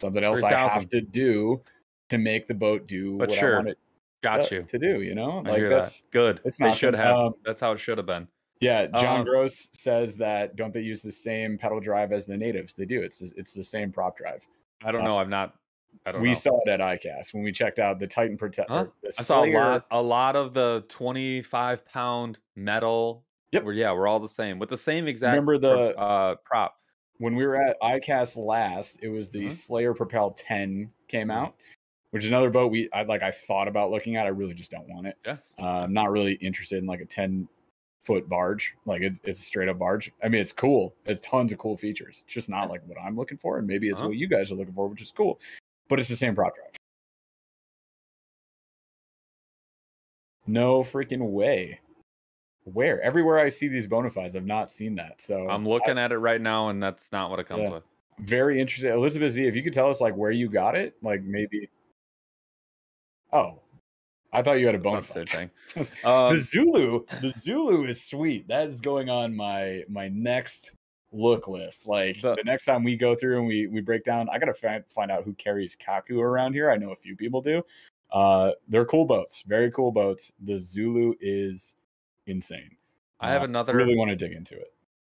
something else I have to do to make the boat do But what sure, I want it Got to, you. to do. You know, like that's that. Good. it's they should have. Um, That's how it should have been. yeah. John Um, Gross says that don't they use the same pedal drive as the natives? They do. It's it's the same prop drive. I don't uh, know. I've not. I don't We know. saw it at ICAST when we checked out the Titan Protector. Huh? I saw a lot, a lot of the 25 pound metal. Yep. Were, yeah, we're all the same with the same exact Remember the- uh, prop. when we were at ICAST last, it was the Mhm. Slayer Propel 10 came Mhm. out, which is another boat we I like I thought about looking at. I really just don't want it. Yeah. Uh, I'm not really interested in like a 10 foot barge. Like it's it's a straight up barge. I mean, it's cool. It's tons of cool features. It's just not like what I'm looking for, and maybe it's Uh-huh. what you guys are looking for, which is cool. But it's the same prop drive. No freaking way. Where? Everywhere I see these Bonafides, I've not seen that. So I'm looking at it right now, and that's not what it comes Yeah. with. very interesting. Elizabeth Z, if you could tell us like where you got it, like maybe. Oh, I thought you had a That's bona not the thing. the Um, Zulu, the Zulu is sweet. That is going on my my next look list. Like The- the, next time we go through and we we break down, I gotta find find out who carries Kaku around here. I know a few people do. Uh, they're cool boats, very cool boats. The Zulu is insane. I have Uh, another. Really want to dig into it.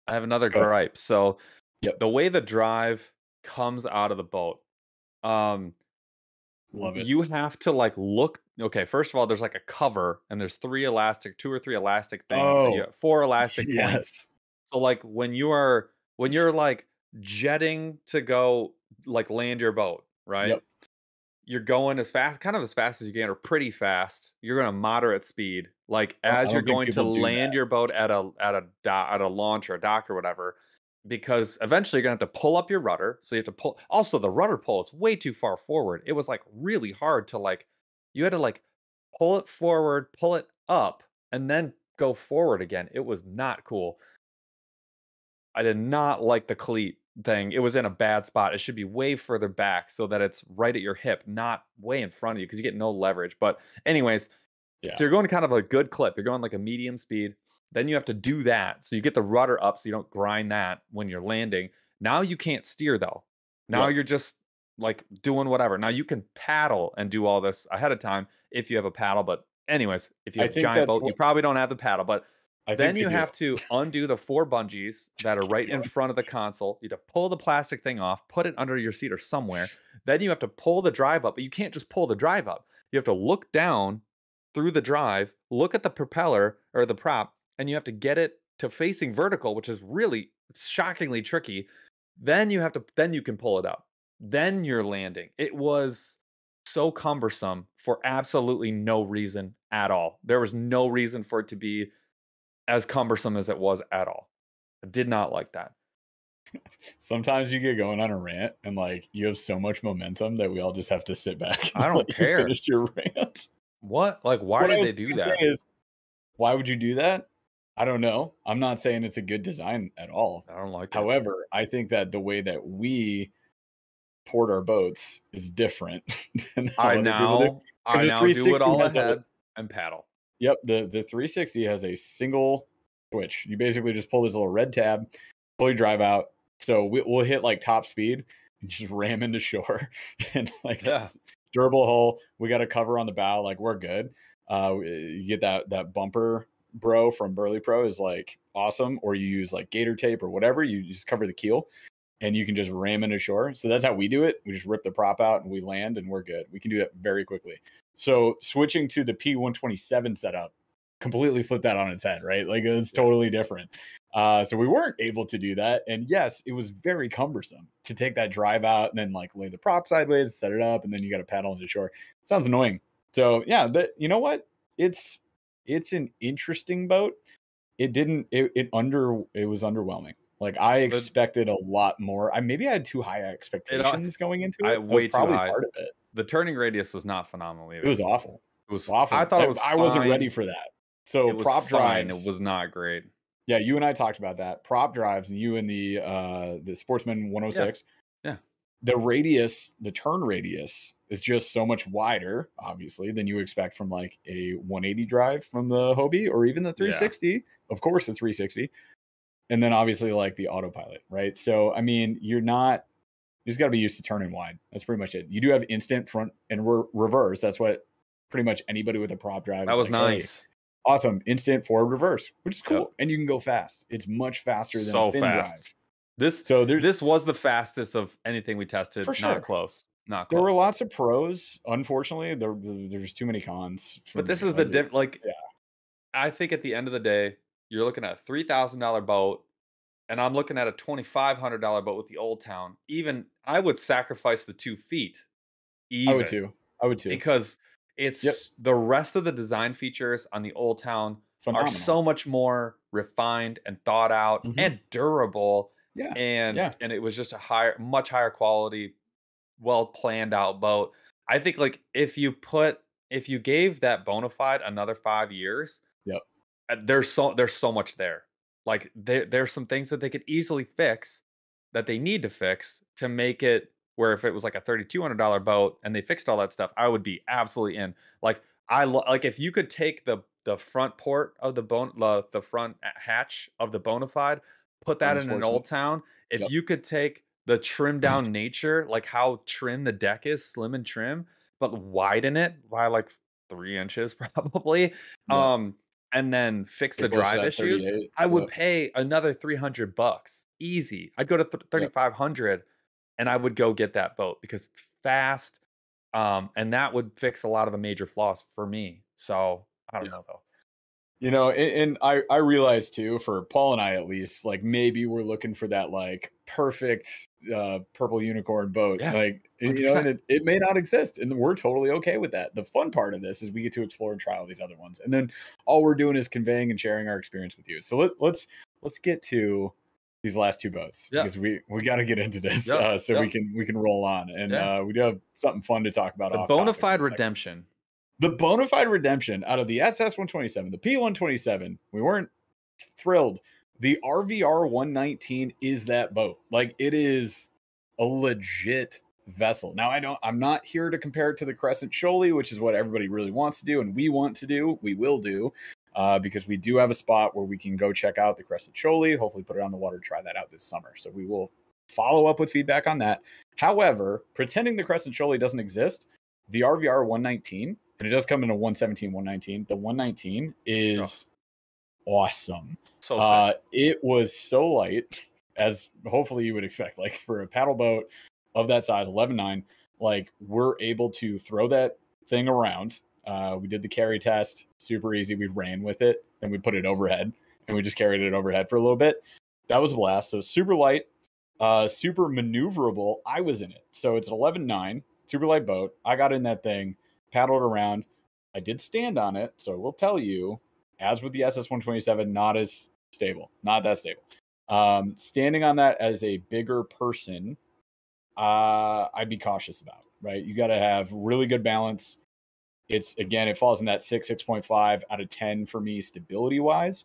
I have another Go. gripe. So, Yep. the way the drive comes out of the boat, um, Love it. You have to like look. Okay, first of all, there's like a cover, and there's three elastic, two or three elastic things. you- Oh, four elastic points. yes. So like when you are when you're like jetting to go like land your boat, right? Yep. You're going as fast, kind of as fast as you can, or pretty fast. You're going to moderate speed. Like I don't- I as you're going to land that. your boat at a at a do- at a launch or a dock or whatever, because eventually you're gonna have to pull up your rudder. So you have to pull. Also, the rudder pull is way too far forward. It was like really hard to like. You had to like pull it forward, pull it up, and then go forward again. It was not cool. I did not like the cleat thing. It was in a bad spot. It should be way further back so that it's right at your hip, not way in front of you because you get no leverage. But, anyways, Yeah. so you're going kind of a good clip. You're going like a medium speed. Then you have to do that. So you get the rudder up so you don't grind that when you're landing. Now you can't steer though. Now Yep. you're just like doing whatever. Now you can paddle and do all this ahead of time if you have a paddle. But, anyways, if you have a giant boat, you probably don't have the paddle. But I then you do. have to undo the four bungees that are right in front of the console. You have to pull the plastic thing off, put it under your seat or somewhere. then you have to pull the drive up, but you can't just pull the drive up. You have to look down through the drive, look at the propeller or the prop, and you have to get it to facing vertical, which is really shockingly tricky. Then you have to then you can pull it up. Then you're landing. It was so cumbersome for absolutely no reason at all. There was no reason for it to be as cumbersome as it was at all. I did not like that. Sometimes you get going on a rant and like you have so much momentum that we all just have to sit back. I don't let you care. Finish your rant. What? Like, why What did they do that? why would you do that? I don't know. I'm not saying it's a good design at all. I don't like it. However, I think that the way that we port our boats is different than how I other people do. now, I now do it all a- ahead and paddle. Yep, the the 360 has a single switch. You basically just pull this little red tab, pull your drive out. So we, we'll hit like top speed and just ram into shore, and like Yeah. durable hull. We got a cover on the bow, like we're good. Uh, you get that that bumper bro from Burley Pro is like awesome, or you use like gator tape or whatever. You just cover the keel, and you can just ram it ashore. So that's how we do it. We just rip the prop out and we land, and we're good. We can do that very quickly. So switching to the P127 setup completely flipped that on its head, right? Like it's totally different. Uh, so we weren't able to do that. And yes, it was very cumbersome to take that drive out and then like lay the prop sideways, set it up, and then you got to paddle into shore. sounds annoying. So yeah, but you know what? It's it's an interesting boat. It didn't it, it under it was underwhelming. Like I expected a lot more. I maybe I had too high expectations going into it. I- way too high. part of it. The turning radius was not phenomenal either. It was awful. It was awful. I thought it was. I wasn't ready for that. So It prop fine. drives. It was not great. yeah, you and I talked about that. Prop drives, and you and the uh the Sportsman 106. Yeah. The radius, the turn radius is just so much wider, obviously, than you expect from like a 180 drive from the Hobie or even the 360. Of course, the 360. And then obviously like the autopilot, right? So I mean, you're not you just got to be used to turning wide. That's pretty much it. You do have instant front and re- reverse. That's what pretty much anybody with a prop drive. That was like, hey, nice. awesome instant forward reverse which is cool Yep. and you can go fast it's much faster than So a fin fast. drive This so there's this was the fastest of anything we tested. For sure. Not close. Not close. there were lots of pros unfortunately there, there- there's too many cons But this is the Like, diff. Like, yeah. I think at the end of the day, you're looking at a three thousand dollar boat, and I'm looking at a twenty five hundred dollar boat with the Old Town. Even I would sacrifice the two feet. Even i would too i would too because it's the rest of the design features on the Old Town phenomenal are so much more refined and thought out Mhm. and durable yeah and Yeah. and it was just a higher much higher quality well planned out boat i think like if you put if you gave that Bonafide another five years Yep. uh, there's so there's so much there like there, there's some things that they could easily fix that they need to fix to make it where if it was like a $3200 boat and they fixed all that stuff i would be absolutely in like i lo- like if you could take the the front port of the bone the, the front hatch of the Bonafide put that in an old town if Yep. you could take the trim down nature like how trim the deck is slim and trim but widen it by like three inches probably Yeah. um and then fix the Get close to drive issues i would Yep. pay another 300 bucks easy i'd go to th- 3500 and i would go get that boat because it's fast um and that would fix a lot of the major flaws for me so i don't Yeah. know though You know, and, and I I realize too for Paul and I at least, like maybe we're looking for that like perfect uh purple unicorn boat. Yeah, Like and, you know, and it, it may not exist, and we're totally okay with that. The fun part of this is we get to explore and try all these other ones, and then all we're doing is conveying and sharing our experience with you. So let, let's let's get to these last two boats Yeah. because we we got to get into this uh, so we can we can roll on, and uh, we do have something fun to talk about. The Bonafide second redemption. The Bonafide redemption out of the SS 127, the P 127, we weren't thrilled. The RVR 119 is that boat. Like it is a legit vessel. Now I don't I'm not here to compare it to the Crescent Shoalie, which is what everybody really wants to do and we want to do. We will do. Uh, because we do have a spot where we can go check out the Crescent Shoalie, hopefully put it on the water, try that out this summer. So we will follow up with feedback on that. However, pretending the Crescent Shoalie doesn't exist, the RVR 119, and it does come in a 117, 119. The 119 is awesome. So. Uh, it was so light, as hopefully you would expect. Like for a paddle boat of that size, 11.9, like we're able to throw that thing around. Uh, we did the carry test, super easy. We ran with it, then we put it overhead, and we just carried it overhead for a little bit. That was a blast. So super light, uh, super maneuverable. I was in it, so it's an 11.9, super light boat. I got in that thing, paddled around. I did stand on it, so I will tell you, as with the SS 127, not as stable, not that stable. Um, standing on that as a bigger person, uh, I'd be cautious about. Right, you got to have really good balance. It's again, it falls in that six, six point five out of ten for me, stability wise.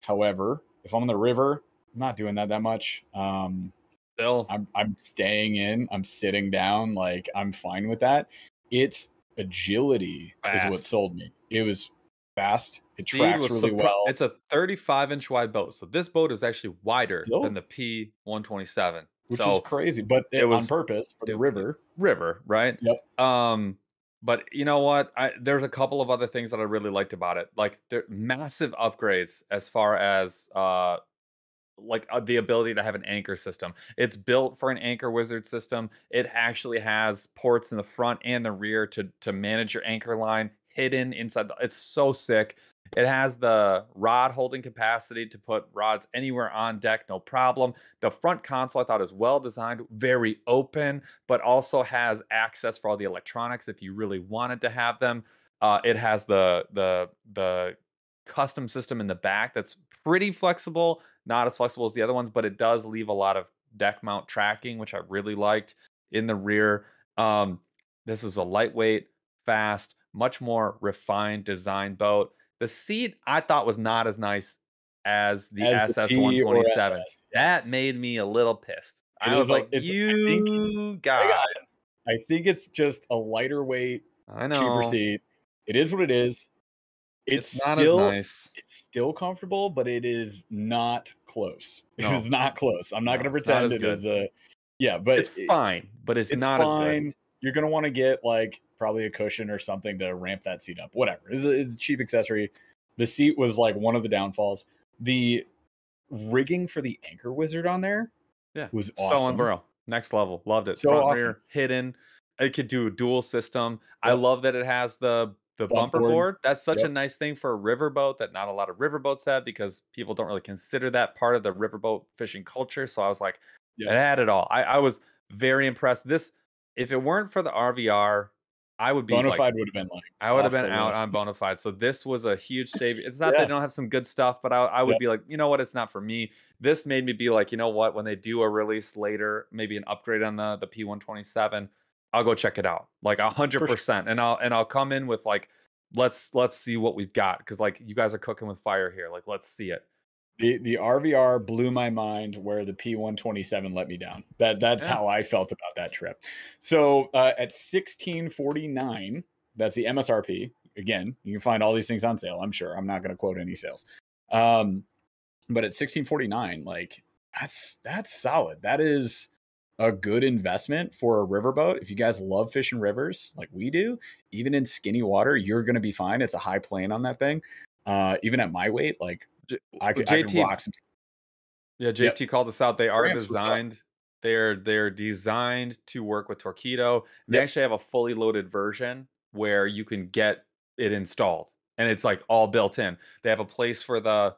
However, if I'm on the river, I'm not doing that that much. Um, Still, I'm I'm staying in. I'm sitting down. Like I'm fine with that. It's agility is what sold me. It was fast. It speed tracks really surpri- well. It's a 35 inch wide boat. So this boat is actually wider Still? than the P127. which so is crazy, but it it, on purpose for the river. river, right? Yep. Um, but you know what? I there's a couple of other things that I really liked about it. Like there massive upgrades as far as uh like uh, the ability to have an anchor system. It's built for an anchor wizard system. It actually has ports in the front and the rear to to manage your anchor line hidden inside. The, it's so sick. It has the rod holding capacity to put rods anywhere on deck, no problem. The front console I thought is well designed, very open, but also has access for all the electronics if you really wanted to have them. Uh, it has the the the custom system in the back that's pretty flexible, not as flexible as the other ones, but it does leave a lot of deck mount tracking, which I really liked in the rear. Um, this is a lightweight, fast, much more refined design boat. The seat I thought was not as nice as the As SS or 127. SS, That made me a little pissed. It I was a- like, it's- I you think- got got it. I think it's just a lighter weight, I know. cheaper seat. It is what it is. It's, It's, still nice. it's still comfortable, but it is not close. No. It is not close. I'm not No, going to pretend it is a yeah, but It's it- fine, but it's, it's not fine. You're gonna want to get like probably a cushion or something to ramp that seat up. Whatever. It's a, it's a cheap accessory. The seat was like one of the downfalls. The rigging for the anchor wizard on there Yeah. was So awesome. unreal. Next level. Loved it. So Front awesome. rear, hidden. It could do a dual system. I love that it has the the Bump bumper board. board. That's such a nice thing for a riverboat that not a lot of riverboats have because people don't really consider that part of the riverboat fishing culture. So I was like, Yep. it had it all. I, I was very impressed. This, if it weren't for the RVR, I would be like, Bonafide would have been like I would have been out list. on Bonafide. So this was a huge save. It's not Yeah. they don't have some good stuff, but I, I would Yep. be like, you know what, it's not for me. This made me be like, you know what, when they do a release later, maybe an upgrade on the the P127, I'll go check it out. Like a hundred percent. And I'll and I'll come in with like, let's let's see what we've got. Cause like you guys are cooking with fire here. Like, let's see it. The the RVR blew my mind where the P127 let me down. That that's Yeah. how I felt about that trip. So uh, at 1649, that's the MSRP. Again, you can find all these things on sale. I'm sure. I'm not going to quote any sales. Um, but at 1649, like that's that's solid. That is a good investment for a riverboat. If you guys love fishing rivers like we do, even in skinny water, you're going to be fine. It's a high plane on that thing. Uh, even at my weight, like I could, I could JT rock some Yeah, Yep. JT called us out. They are up? designed. They're they're designed to work with Torqeedo. They Yep. actually have a fully loaded version where you can get it installed, and it's like all built in. They have a place for the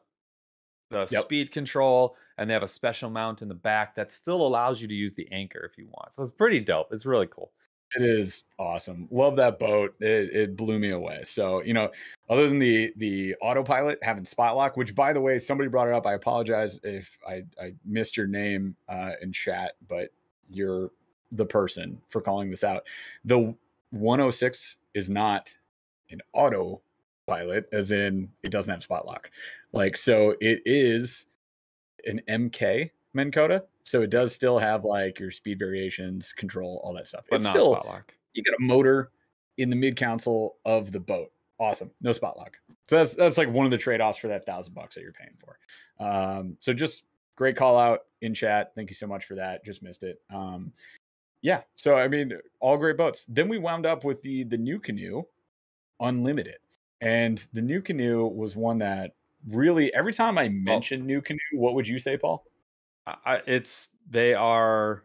the Yep. speed control, and they have a special mount in the back that still allows you to use the anchor if you want. So it's pretty dope. It's really cool. It is awesome. Love that boat. It, it blew me away. So, you know, other than the the autopilot having spot lock, which by the way, somebody brought it up. I apologize if I, I missed your name uh, in chat, but you're the person for calling this out. The 106 is not an autopilot, as in it doesn't have spot lock. Like, so it is an MK Minn Kota. So it does still have like your speed variations, control, all that stuff. But it's not still spot lock. you get a motor in the mid console of the boat. Awesome. No spot lock. So that's that's like one of the trade-offs for that thousand bucks that you're paying for. Um, so just great call out in chat. Thank you so much for that. Just missed it. Um, yeah. So I mean, all great boats. Then we wound up with the the NuCanoe, unlimited, and the NuCanoe was one that really every time I mention NuCanoe, what would you say, Paul? I, it's they are.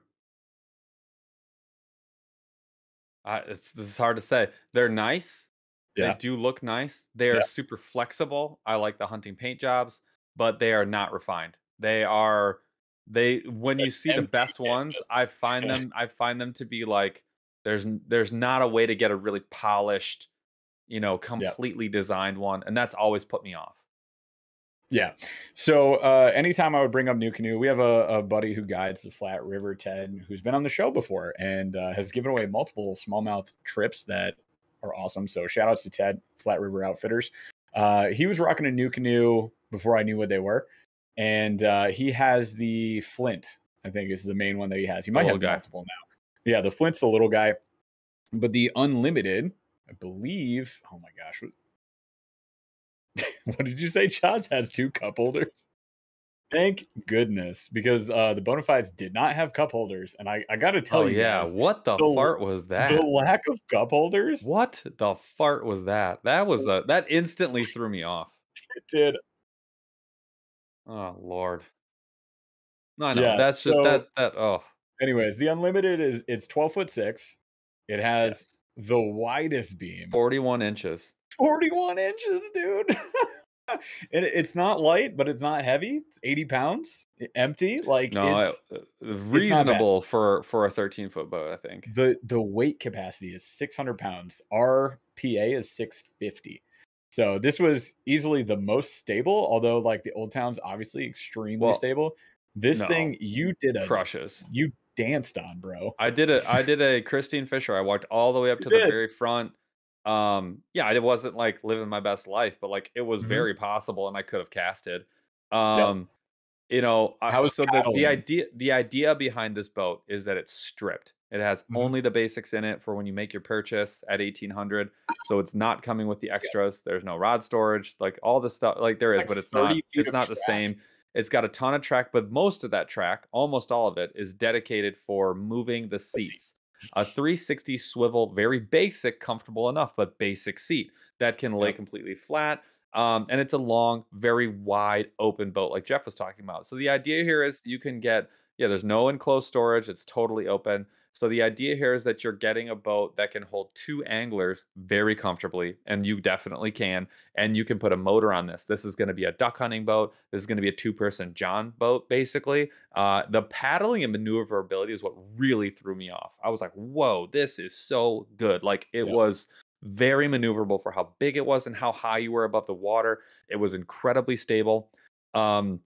I, it's this is hard to say. They're nice. Yeah. They do look nice. They are Yeah. super flexible. I like the hunting paint jobs, but they are not refined. They are they when you see the best ones, I find them I find them to be like there's there's not a way to get a really polished, you know, completely designed one, and that's always put me off. Yeah. So uh, anytime I would bring up NuCanoe, we have a, a buddy who guides the Flat River, Ted, who's been on the show before and uh, has given away multiple smallmouth trips that are awesome. So shout outs to Ted, Flat River Outfitters. Uh, he was rocking a NuCanoe before I knew what they were. And uh, he has the Flint, I think is the main one that he has. He might have guy. multiple now. Yeah, the Flint's the little guy. But the Unlimited, I believe, oh my gosh, what- did you say? Chaz has two cup holders. Thank goodness, because uh, the Bonafides did not have cup holders, and I, I got to tell oh you, yeah, guys, what the, the- fart was that? the lack of cup holders What the fart was that? That was a that instantly threw me off. It did. Oh lord. No, I know. Yeah, that's just that that oh Anyways, the Unlimited is it's twelve foot six. It has yes. The widest beam, 41 inches. forty one inches, dude. and it- it's not light, but it's not heavy. It's eighty pounds, empty. Like No, it's uh, bad. reasonable for for a 13 foot boat, I think. the the weight capacity is 600 pounds our pa is 650 so this was easily the most stable although like the old town's obviously extremely Well, stable this no. thing you did a Crushes. you danced on bro I did a I did a Christine Fisher. I walked all the way up You to the very front. Um, yeah, it wasn't like living my best life, but like it was Mhm. very possible, and I could have casted. Um, you know, I- so the, the idea the idea behind this boat is that it's stripped. It has Mhm. only the basics in it for when you make your purchase at eighteen hundred. So it's not coming with the extras. There's no rod storage, like all the stuff. Like there is, like but it's not. It's not the same. It's got a ton of track, but most of that track, almost all of it, is dedicated for moving the seats. A 360 swivel, very basic, comfortable enough, but basic seat that can lay Yep. completely flat. Um, and it's a long, very wide open boat, like Jeff was talking about. So the idea here is you can get, yeah, there's no enclosed storage, it's totally open. So the idea here is that you're getting a boat that can hold two anglers very comfortably, and you definitely can. And you can put a motor on this. This is going to be a duck hunting boat. This is going to be a two-person John boat, basically. Uh, the paddling and maneuverability is what really threw me off. I was like, "Whoa, this is so good!" Like it Yeah. was very maneuverable for how big it was and how high you were above the water. It was incredibly stable. Um,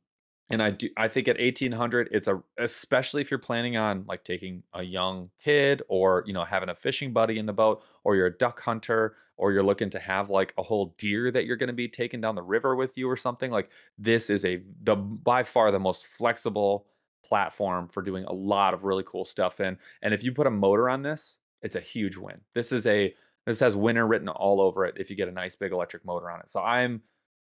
and I do I think at 1800 it's a especially if you're planning on like taking a young kid or you know having a fishing buddy in the boat or you're a duck hunter or you're looking to have like a whole deer that you're going to be taking down the river with you or something like this is a the by far the most flexible platform for doing a lot of really cool stuff in. And if you put a motor on this it's a huge win. This is a this has winner written all over it if you get a nice big electric motor on it. So i'm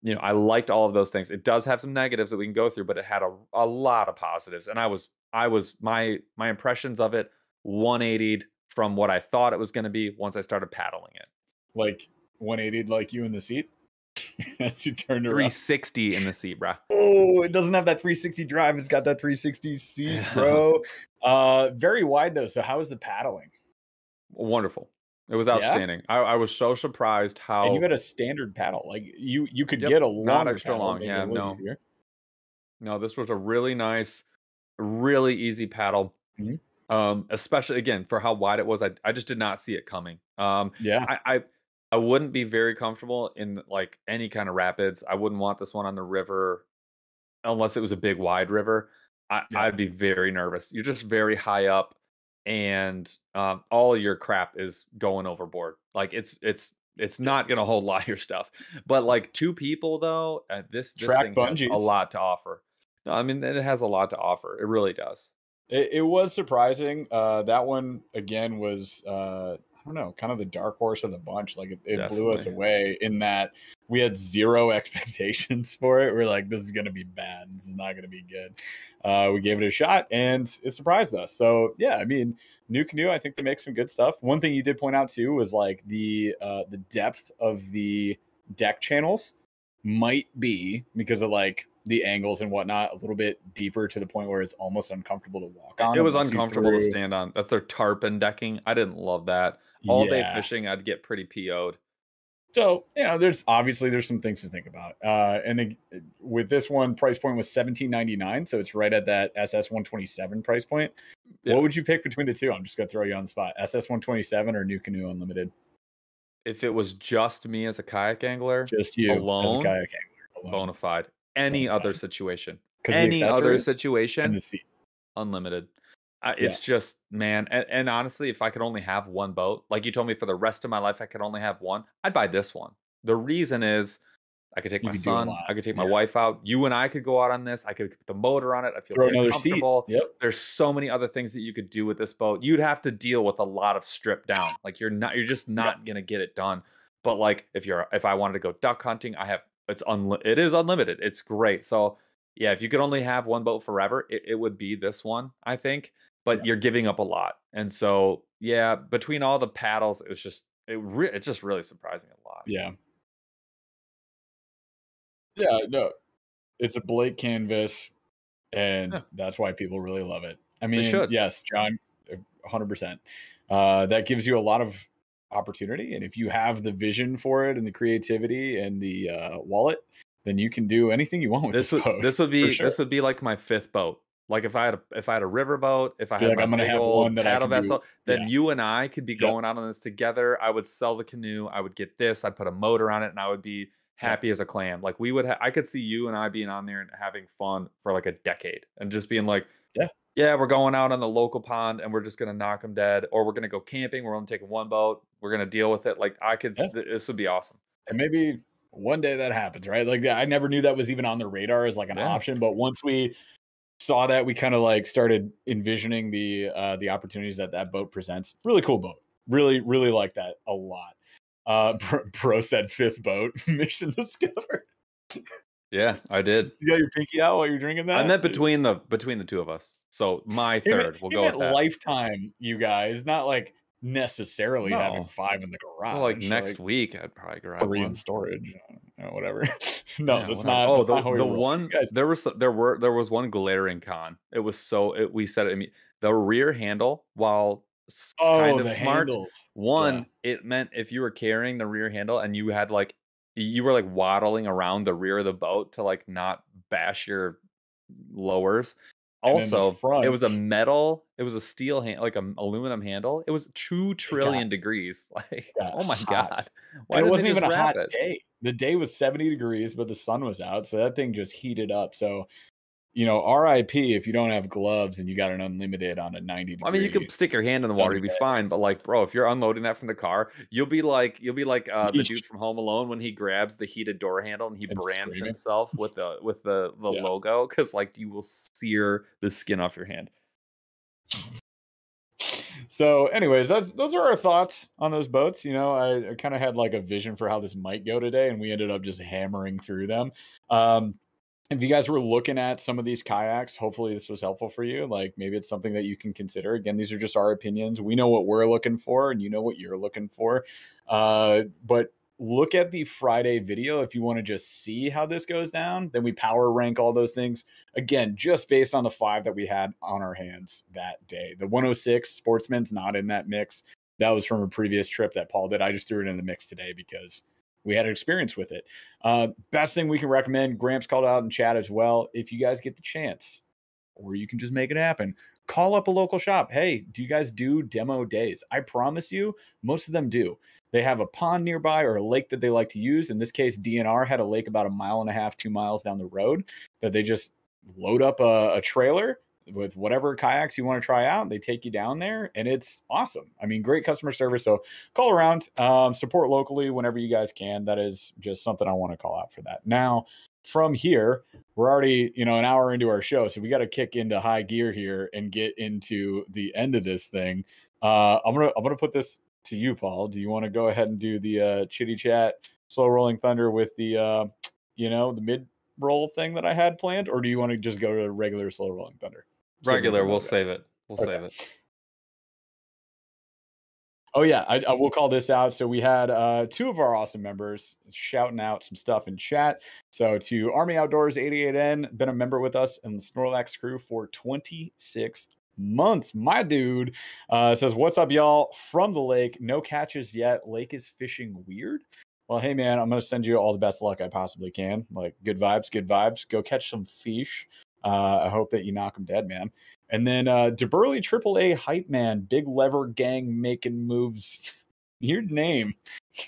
you know, I liked all of those things. It does have some negatives that we can go through, but it had a, a lot of positives. And I was, I was, my, my impressions of it 180'd from what I thought it was going to be once I started paddling it. like 180 like you in the seat as you turned around 360 in the seat, bruh. Oh, it doesn't have that 360 drive. It's got that 360 seat, bro. uh, very wide though. So how is the paddling? Wonderful. It was Yeah? outstanding. I, I was so surprised how And you had a standard paddle. Like you you could Yep, get a not longer extra long, yeah, no. easier. No, this was a really nice, really easy paddle. Mhm. Um, especially again for how wide it was. I I just did not see it coming. Um, Yeah. I, I I wouldn't be very comfortable in like any kind of rapids. I wouldn't want this one on the river unless it was a big wide river. I, Yeah. I'd be very nervous. You're just very high up, and um, all your crap is going overboard. Like it's it's it's not gonna hold a lot of your stuff. But like two people though, uh, this this Track thing has a lot to offer. No, I mean it has a lot to offer. It really does. It, it was surprising. Uh, that one again was uh, I don't know, kind of the dark horse of the bunch. Like it, it blew us away in that we had zero expectations for it. We're like, this is gonna be bad. This is not gonna be good. Uh, we gave it a shot and it surprised us. So yeah, I mean, NuCanoe, I think they make some good stuff. One thing you did point out too was like the uh, the depth of the deck channels might be because of like the angles and whatnot a little bit deeper to the point where it's almost uncomfortable to walk on. It was uncomfortable to stand on. That's their tarpon decking. I didn't love that. All day fishing, I'd get pretty PO'd. So you know, there's obviously there's some things to think about. Uh, and then, uh, with this one, price point was 17.99, so it's right at that SS 127 price point. Yeah. What would you pick between the two? I'm just gonna throw you on the spot. SS 127 or NuCanoe Unlimited? If it was just me as a kayak angler, Just you as a Alone? kayak angler. bona fide. Any Bona other situation, the any other situation, the seat. unlimited. Uh, it's just man, and, and honestly, if I could only have one boat, like you told me for the rest of my life, I could only have one. I'd buy this one. The reason is, I could take You my could son, I could take my yeah. wife out. You and I could go out on this. I could put the motor on it. I feel Throw another seat. comfortable. Yep. There's so many other things that you could do with this boat. You'd have to deal with a lot of strip down. Like you're not, you're just not gonna get it done. But like if you're, if I wanted to go duck hunting, I have it's unli- it is unlimited. It's great. So yeah, if you could only have one boat forever, it, it would be this one, I think. But Yeah. you're giving up a lot, and so yeah, between all the paddles, it was just it re- it just really surprised me a lot. Yeah. Yeah, no. It's a Blake canvas, and Yeah. that's why people really love it. I mean, yes, John, uh, 100%. Uh, that gives you a lot of opportunity. And if you have the vision for it and the creativity and the uh, wallet, then you can do anything you want with This this, would boat. this would be sure. this would be like my fifth boat. Like if I had a if I had a river boat, if I had like, "I'm gonna have one that I paddle do- vessel, then yeah. you and I could be Yep. going out on this together. I would sell the canoe. I would get this. I'd put a motor on it, and I would be happy as a clam. Like we would. Ha- I could see you and I being on there and having fun for like a decade, and just being like, Yeah. yeah, we're going out on the local pond, and we're just gonna knock them dead, or we're gonna go camping. We're only taking one boat. We're gonna deal with it. Like I could. Yeah. th- this would be awesome. and maybe one day that happens, right? Like I never knew that was even on the radar as like an Yeah. option, but once we saw that, we kind of like started envisioning the uh the opportunities that that boat presents. Really cool boat. Really, really like that a lot. Uh, Bro, said fifth boat mission discovered. Yeah, I did. You got your pinky out while you're drinking that. I meant between the between the two of us. So my third. We'll go with that. lifetime, you guys, not like necessarily having five in the garage. Well, like next like, week, I'd probably grab three one. in storage, uh, whatever. no, Yeah, that's whatever. not. Oh, that's the, not the one there was there were there was one glaring con. It was so it, we said it. I mean, the rear handle, while Oh, kind of smart, handles. one it meant if you were carrying the rear handle and you had like you were like waddling around the rear of the boat to like not bash your lowers. And then the Also, it was a metal, it was a steel hand, like an aluminum handle. It was two trillion degrees. Like, oh my hot. god, why it wasn't even a hot it? day. The day was 70 degrees, but the sun was out, so that thing just heated up. So, you know, RIP if you don't have gloves and you got an unlimited on a 90 degree. I mean, you can stick your hand in the water, you'd be fine. But like, bro, if you're unloading that from the car, you'll be like, you'll be like uh, the dude from Home Alone when he grabs the heated door handle and he And brands screaming. himself with the with the the Yeah. logo because like you will sear the skin off your hand. So, anyways, that's those are our thoughts on those boats. You know, I, I kind of had like a vision for how this might go today, and we ended up just hammering through them. Um, if you guys were looking at some of these kayaks, hopefully this was helpful for you. Like maybe it's something that you can consider. Again, these are just our opinions. We know what we're looking for, and you know what you're looking for. Uh, but look at the Friday video if you want to just see how this goes down. Then we power rank all those things again, just based on the five that we had on our hands that day. The 106 Sportsman's not in that mix. that was from a previous trip that Paul did. I just threw it in the mix today because we had an experience with it. Uh, best thing we can recommend, Gramps called out in chat as well. If you guys get the chance, or you can just make it happen, call up a local shop. Hey, do you guys do demo days? I promise you, most of them do. They have a pond nearby or a lake that they like to use. In this case, DNR had a lake about a mile and a half, two miles down the road that they just load up a, a trailer with whatever kayaks you want to try out. They take you down there and it's awesome. I mean, great customer service. So call around, um, support locally whenever you guys can. That is just something I want to call out for that. Now, from here, we're already, you know, an hour into our show. So we got to kick into high gear here and get into the end of this thing. Uh, I'm gonna I'm gonna put this to you, Paul. Do you want to go ahead and do the uh, chitty chat, slow rolling thunder with the, uh, you know, the mid roll thing that I had planned, or do you want to just go to regular slow rolling thunder? Regular, we'll save it. We'll okay. save it. Oh yeah, I, I, will call this out. So we had uh, two of our awesome members shouting out some stuff in chat. So to Army Outdoors 88N, been a member with us in the Snorlax crew for 26 months. My dude uh, says, "What's up, y'all? From the lake, no catches yet. Lake is fishing weird." Well, hey man, I'm gonna send you all the best luck I possibly can. Like good vibes, good vibes. Go catch some fish. Uh, I hope that you knock him dead, man. And then uh, DeBurley AAA hype man, big lever gang making moves. Your name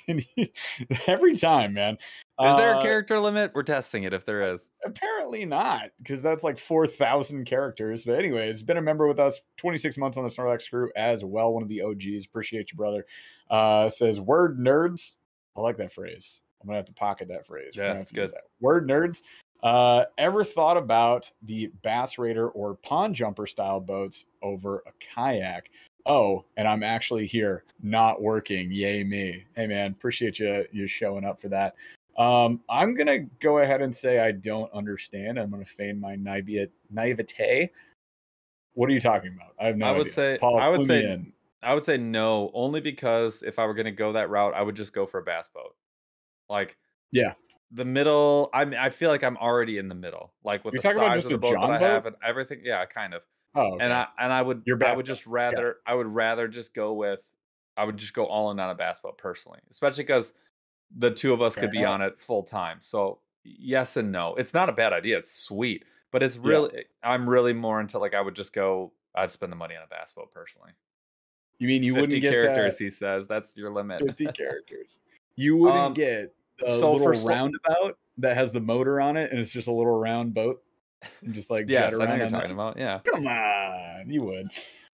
every time, man. Is there a uh, character limit? We're testing it if there is. Apparently not, because that's like 4,000 characters. But, anyways, been a member with us 26 months on the Snorlax crew as well. One of the OGs. Appreciate you, brother. Uh, says, Word nerds. I like that phrase. I'm going to have to pocket that phrase. Yeah, that's good. Word nerds. Uh, ever thought about the Bass Raider or Pond Jumper style boats over a kayak? Oh, and I'm actually here, not working. Yay me! Hey man, appreciate you you showing up for that. Um, I'm gonna go ahead and say I don't understand. I'm gonna feign my naivete. What are you talking about? I have no. I would idea. say. Paul, I would say. I would say no, only because if I were gonna go that route, I would just go for a bass boat. Like, yeah, the middle. I mean, I feel like I'm already in the middle, like with You're the size of the boat that I have and everything. Yeah, kind of. Oh, okay. and I and I would You're I would just rather yeah. I would rather just go with I would just go all in on a bass boat personally, especially because the two of us Fair could be on it full time. So yes and no. It's not a bad idea. It's sweet, but it's really yeah. I'm really more into like I would just go. I'd spend the money on a bass boat personally. You mean you wouldn't get characters? That? He says that's your limit. Fifty characters. You wouldn't um, get a so little roundabout that has the motor on it, and it's just a little round boat, and just like yeah, jet around. You're talking about. Yeah, come on, you would.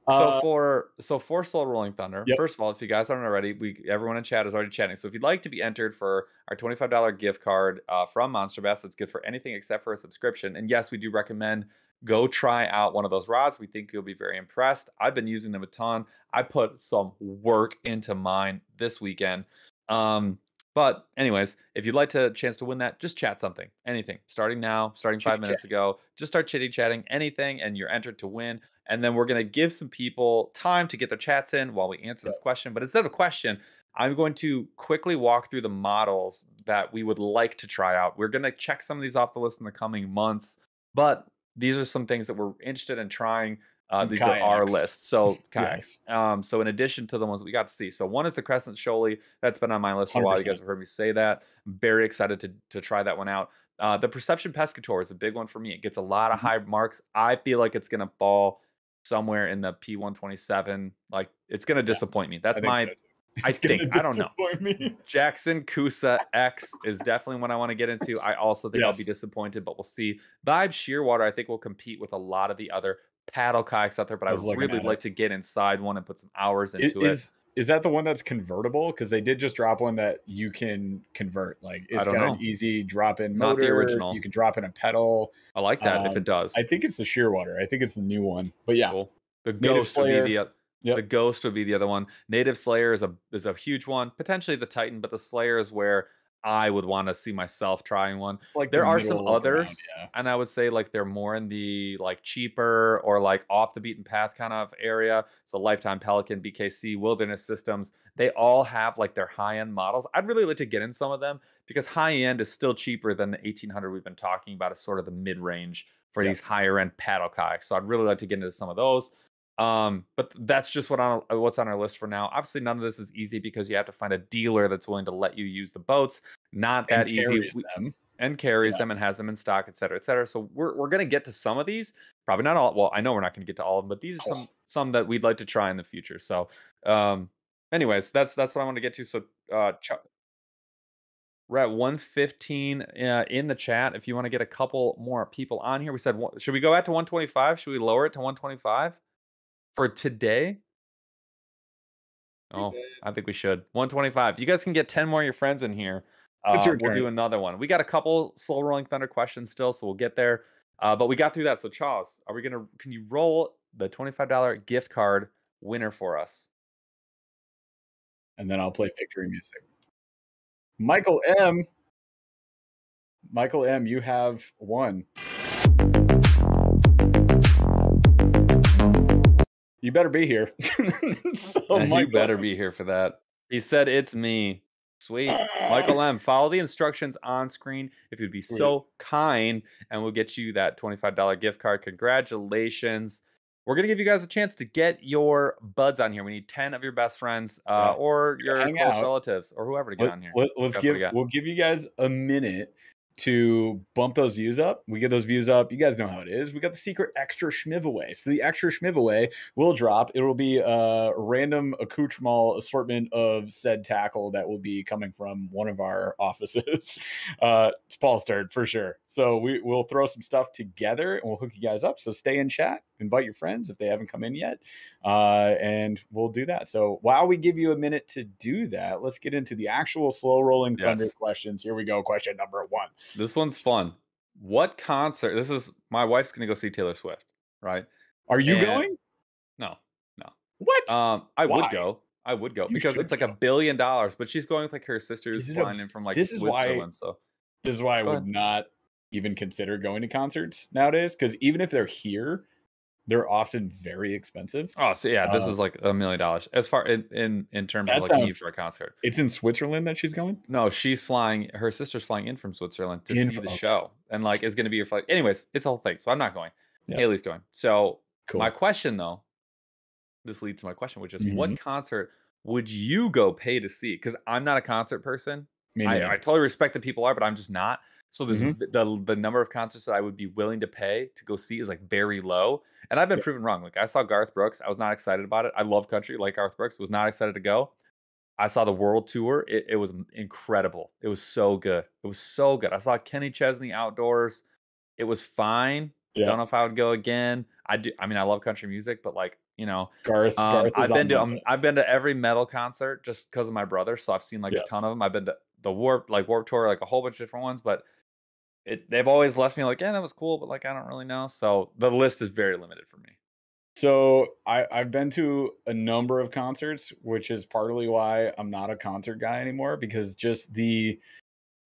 So uh, for so for Slow Rolling Thunder, yep. first of all, if you guys aren't already, we everyone in chat is already chatting. So if you'd like to be entered for our twenty-five dollar gift card uh, from Monster Bass, that's good for anything except for a subscription. And yes, we do recommend go try out one of those rods. We think you'll be very impressed. I've been using them a ton. I put some work into mine this weekend. Um, but anyways, if you'd like to chance to win that, just chat something, anything. Starting now, starting five minutes ago, just start chitty chatting, anything, and you're entered to win. And then we're gonna give some people time to get their chats in while we answer this question. But instead of a question, I'm going to quickly walk through the models that we would like to try out. We're gonna check some of these off the list in the coming months, but these are some things that we're interested in trying uh, these kayaks. are our list. So kayaks. Yes. Um, so in addition to the ones we got to see, so one is the Crescent Shoalie. That's been on my list for 100%. a while. You guys have heard me say that. I'm very excited to to try that one out. Uh, the Perception Pescador is a big one for me. It gets a lot of mm-hmm. high marks. I feel like it's gonna fall somewhere in the P127. Like it's gonna disappoint yeah, me. That's my. So I think I don't know. Me. Jackson Coosa X is definitely one I want to get into. I also think yes. I'll be disappointed, but we'll see. Vibe Shearwater, I think will compete with a lot of the other paddle kayaks out there, but I, I would really like it. to get inside one and put some hours into it. Is, it. Is that the one that's convertible? Because they did just drop one that you can convert. Like it's got know. an easy drop in motor. Not the original. You can drop in a pedal. I like that um, if it um, does. I think it's the Shearwater. I think it's the new one. But yeah, cool. the Native Ghost Slayer. would be the Yep. The Ghost would be the other one. Native Slayer is a is a huge one. Potentially the Titan, but the Slayer is where I would want to see myself trying one. It's like there the are some others, around, yeah. and I would say like they're more in the like cheaper or like off the beaten path kind of area. So Lifetime Pelican, BKC, Wilderness Systems, they all have like their high end models. I'd really like to get in some of them because high end is still cheaper than the 1800 we've been talking about Is sort of the mid range for yeah. these higher end paddle kayaks. So I'd really like to get into some of those. Um, but that's just what on what's on our list for now. Obviously, none of this is easy because you have to find a dealer that's willing to let you use the boats. Not that easy. them. and carries Yeah. them and has them in stock, et cetera, et cetera. So we're we're gonna get to some of these, probably not all. Well, I know we're not gonna get to all of them, but these are Oh. some some that we'd like to try in the future. So, um, anyways, that's that's what I want to get to. So, uh, Ch- we're at 115 uh, in the chat. If you want to get a couple more people on here, we said should we go back to 125? Should we lower it to 125 for today? Oh, I think we should. 125. You guys can get 10 more of your friends in here. Uh, we'll do another one. We got a couple slow rolling thunder questions still, so we'll get there. Uh, but we got through that. So Charles, are we gonna can you roll the $25 gift card winner for us? and then I'll play victory music. Michael M. Michael M. You have one. You better be here. so, Yeah, you better be here for that. He said it's me. Sweet. Michael M, follow the instructions on screen if you'd be Sweet. so kind, and we'll get you that $25 gift card. Congratulations. We're going to give you guys a chance to get your buds on here. We need 10 of your best friends uh, or your hang close out. relatives or whoever to get Let, on here. us That's what give we we'll give you guys a minute to bump those views up. We get those views up. You guys know how it is. We got the secret extra schmiv away. So the extra schmiv away will drop. It will be a random accoutrement assortment of said tackle that will be coming from one of our offices. Uh, it's Paul's turn for sure. So we will throw some stuff together and we'll hook you guys up. So stay in chat. Invite your friends if they haven't come in yet uh, and we'll do that. So while we give you a minute to do that, let's get into the actual slow rolling thunder Yes. questions. Here we go. Question number one. This one's fun. What concert? This is my wife's going to go see Taylor Swift, right? Are you And- going? No. No. What? Um, I Why? would go. I would go You because it's like a billion dollars, but she's going with like her sisters is a- flying in from like this is why- Switzerland. So this is why I go would ahead. not even consider going to concerts nowadays because even if they're here, they're often very expensive. Oh, so yeah, this Uh, is like a million dollars as far in in, in terms of like sounds- for a concert. It's in Switzerland that she's going. No, she's flying. Her sister's flying in from Switzerland to In see the okay. show, and like is going to be your flight. Anyways, it's a whole thing. So I'm not going. Yeah. Haley's going. So Cool. my question though, this leads to my question, which is, Mhm. what concert would you go pay to see? Because I'm not a concert person. I, I totally respect that people are, but I'm just not. So there's Mhm. the the number of concerts that I would be willing to pay to go see is like very low, and I've been Yeah. proven wrong. Like I saw Garth Brooks, I was not excited about it. I love country, like Garth Brooks, was not excited to go. I saw the world tour; it, it was incredible. It was so good. It was so good. I saw Kenny Chesney outdoors. It was fine. yeah. Don't know if I would go again. I do. I mean, I love country music, but like you know, Garth. um, Garth I've been to um, I've been to every metal concert just because of my brother, so I've seen like Yeah. a ton of them. I've been to the Warp like Warp Tour, like a whole bunch of different ones, but it they've always left me like, yeah, that was cool, but like I don't really know. So the list is very limited for me. So I, I've been to a number of concerts, which is partly why I'm not a concert guy anymore because just the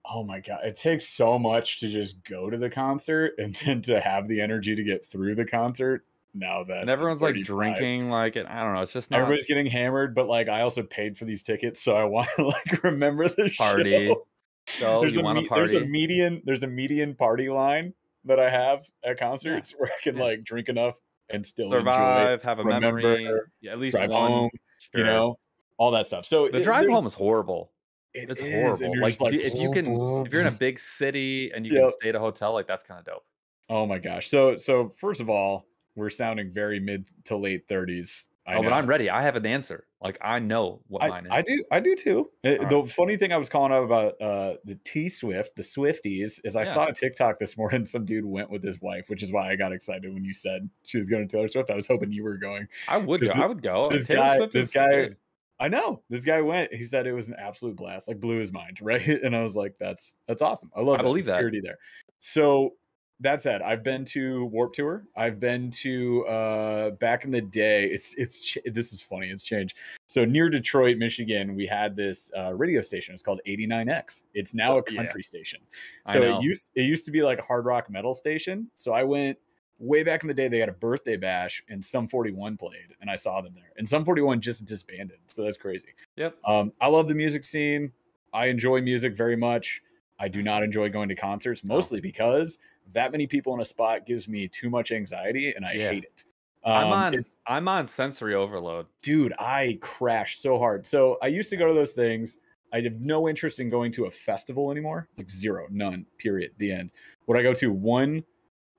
oh my god, it takes so much to just go to the concert and then to have the energy to get through the concert. Now that And everyone's like drinking, like and I don't know. It's just not Everybody's getting hammered, but like I also paid for these tickets, so I want to like remember the Party. show. So There's a, me- there's a median there's a median party line that I have at concerts where I can yeah. like drink enough and still enjoy Survive, have a remember, memory, yeah, at least drive one. home, you know, all that stuff. So the it- drive home is horrible. it It's is, horrible. Like, like if you can, if you're in a big city and you can stay at a hotel, like that's kind of dope. oh my gosh. So so first of all, we're sounding very mid to late 30s. I oh, but. I'm ready. I have an answer. Like I know what I, mine is. I do I do too. All The funny thing I was calling out about uh the T Swift, the Swifties, is I Yeah. saw a TikTok this morning. Some dude went with his wife, which is why I got excited when you said she was going to Taylor Swift. I was hoping you were going. I would go. I would go. this Taylor guy- Swift this is guy- good. I know this guy went. He said it was an absolute blast, like blew his mind, right? And I was like, "That's that's awesome. I love I that believe that. there." So that said, I've been to Warp Tour. I've been to uh back in the day. It's it's this is funny. It's changed. So near Detroit, Michigan, we had this uh, radio station. It's called 89X. It's now a Yeah. country station. So it used it used to be like a hard rock metal station. So I went way back in the day. They had a birthday bash, and Sum 41 played, and I saw them there. And Sum 41 just disbanded. So that's crazy. Yep. Um, I love the music scene. I enjoy music very much. I do not enjoy going to concerts, mostly because that many people in a spot gives me too much anxiety and I Yeah. hate it. I'm Um, on. it's- I'm on sensory overload. dude, I crash so hard. So I used to go to those things. I have no interest in going to a festival anymore. Like zero, none. Period. The end. Would I go to one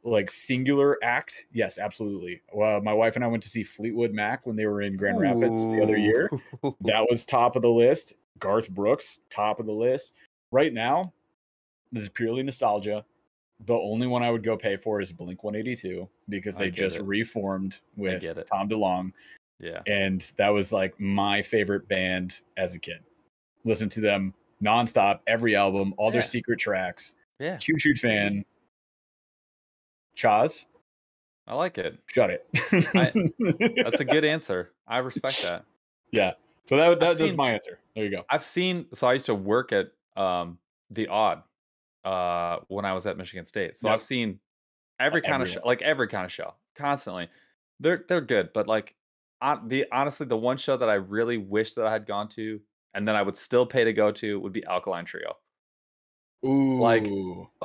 like singular act? Yes, absolutely. Well, my wife and I went to see Fleetwood Mac when they were in Grand Rapids the other year. That was top of the list. Garth Brooks, top of the list. Right now, this is purely nostalgia. The only one I would go pay for is Blink 182 because they just it. reformed with. Tom DeLonge Yeah. and that was like my favorite band as a kid. Listen to them nonstop, every album, all their secret tracks. Yeah. Huge, huge fan. Chaz, I like it. shut it. That's a good answer. I respect that. yeah. So that, that that's seen- my answer. There you go. I've seen. So I used to work at um the Odd uh when I was at Michigan State. So Yep. I've seen every kind of show, like every kind of show, constantly. They're they're good, but like on the honestly, the one show that I really wish that I had gone to and then I would still pay to go to would be Alkaline Trio. Ooh, like,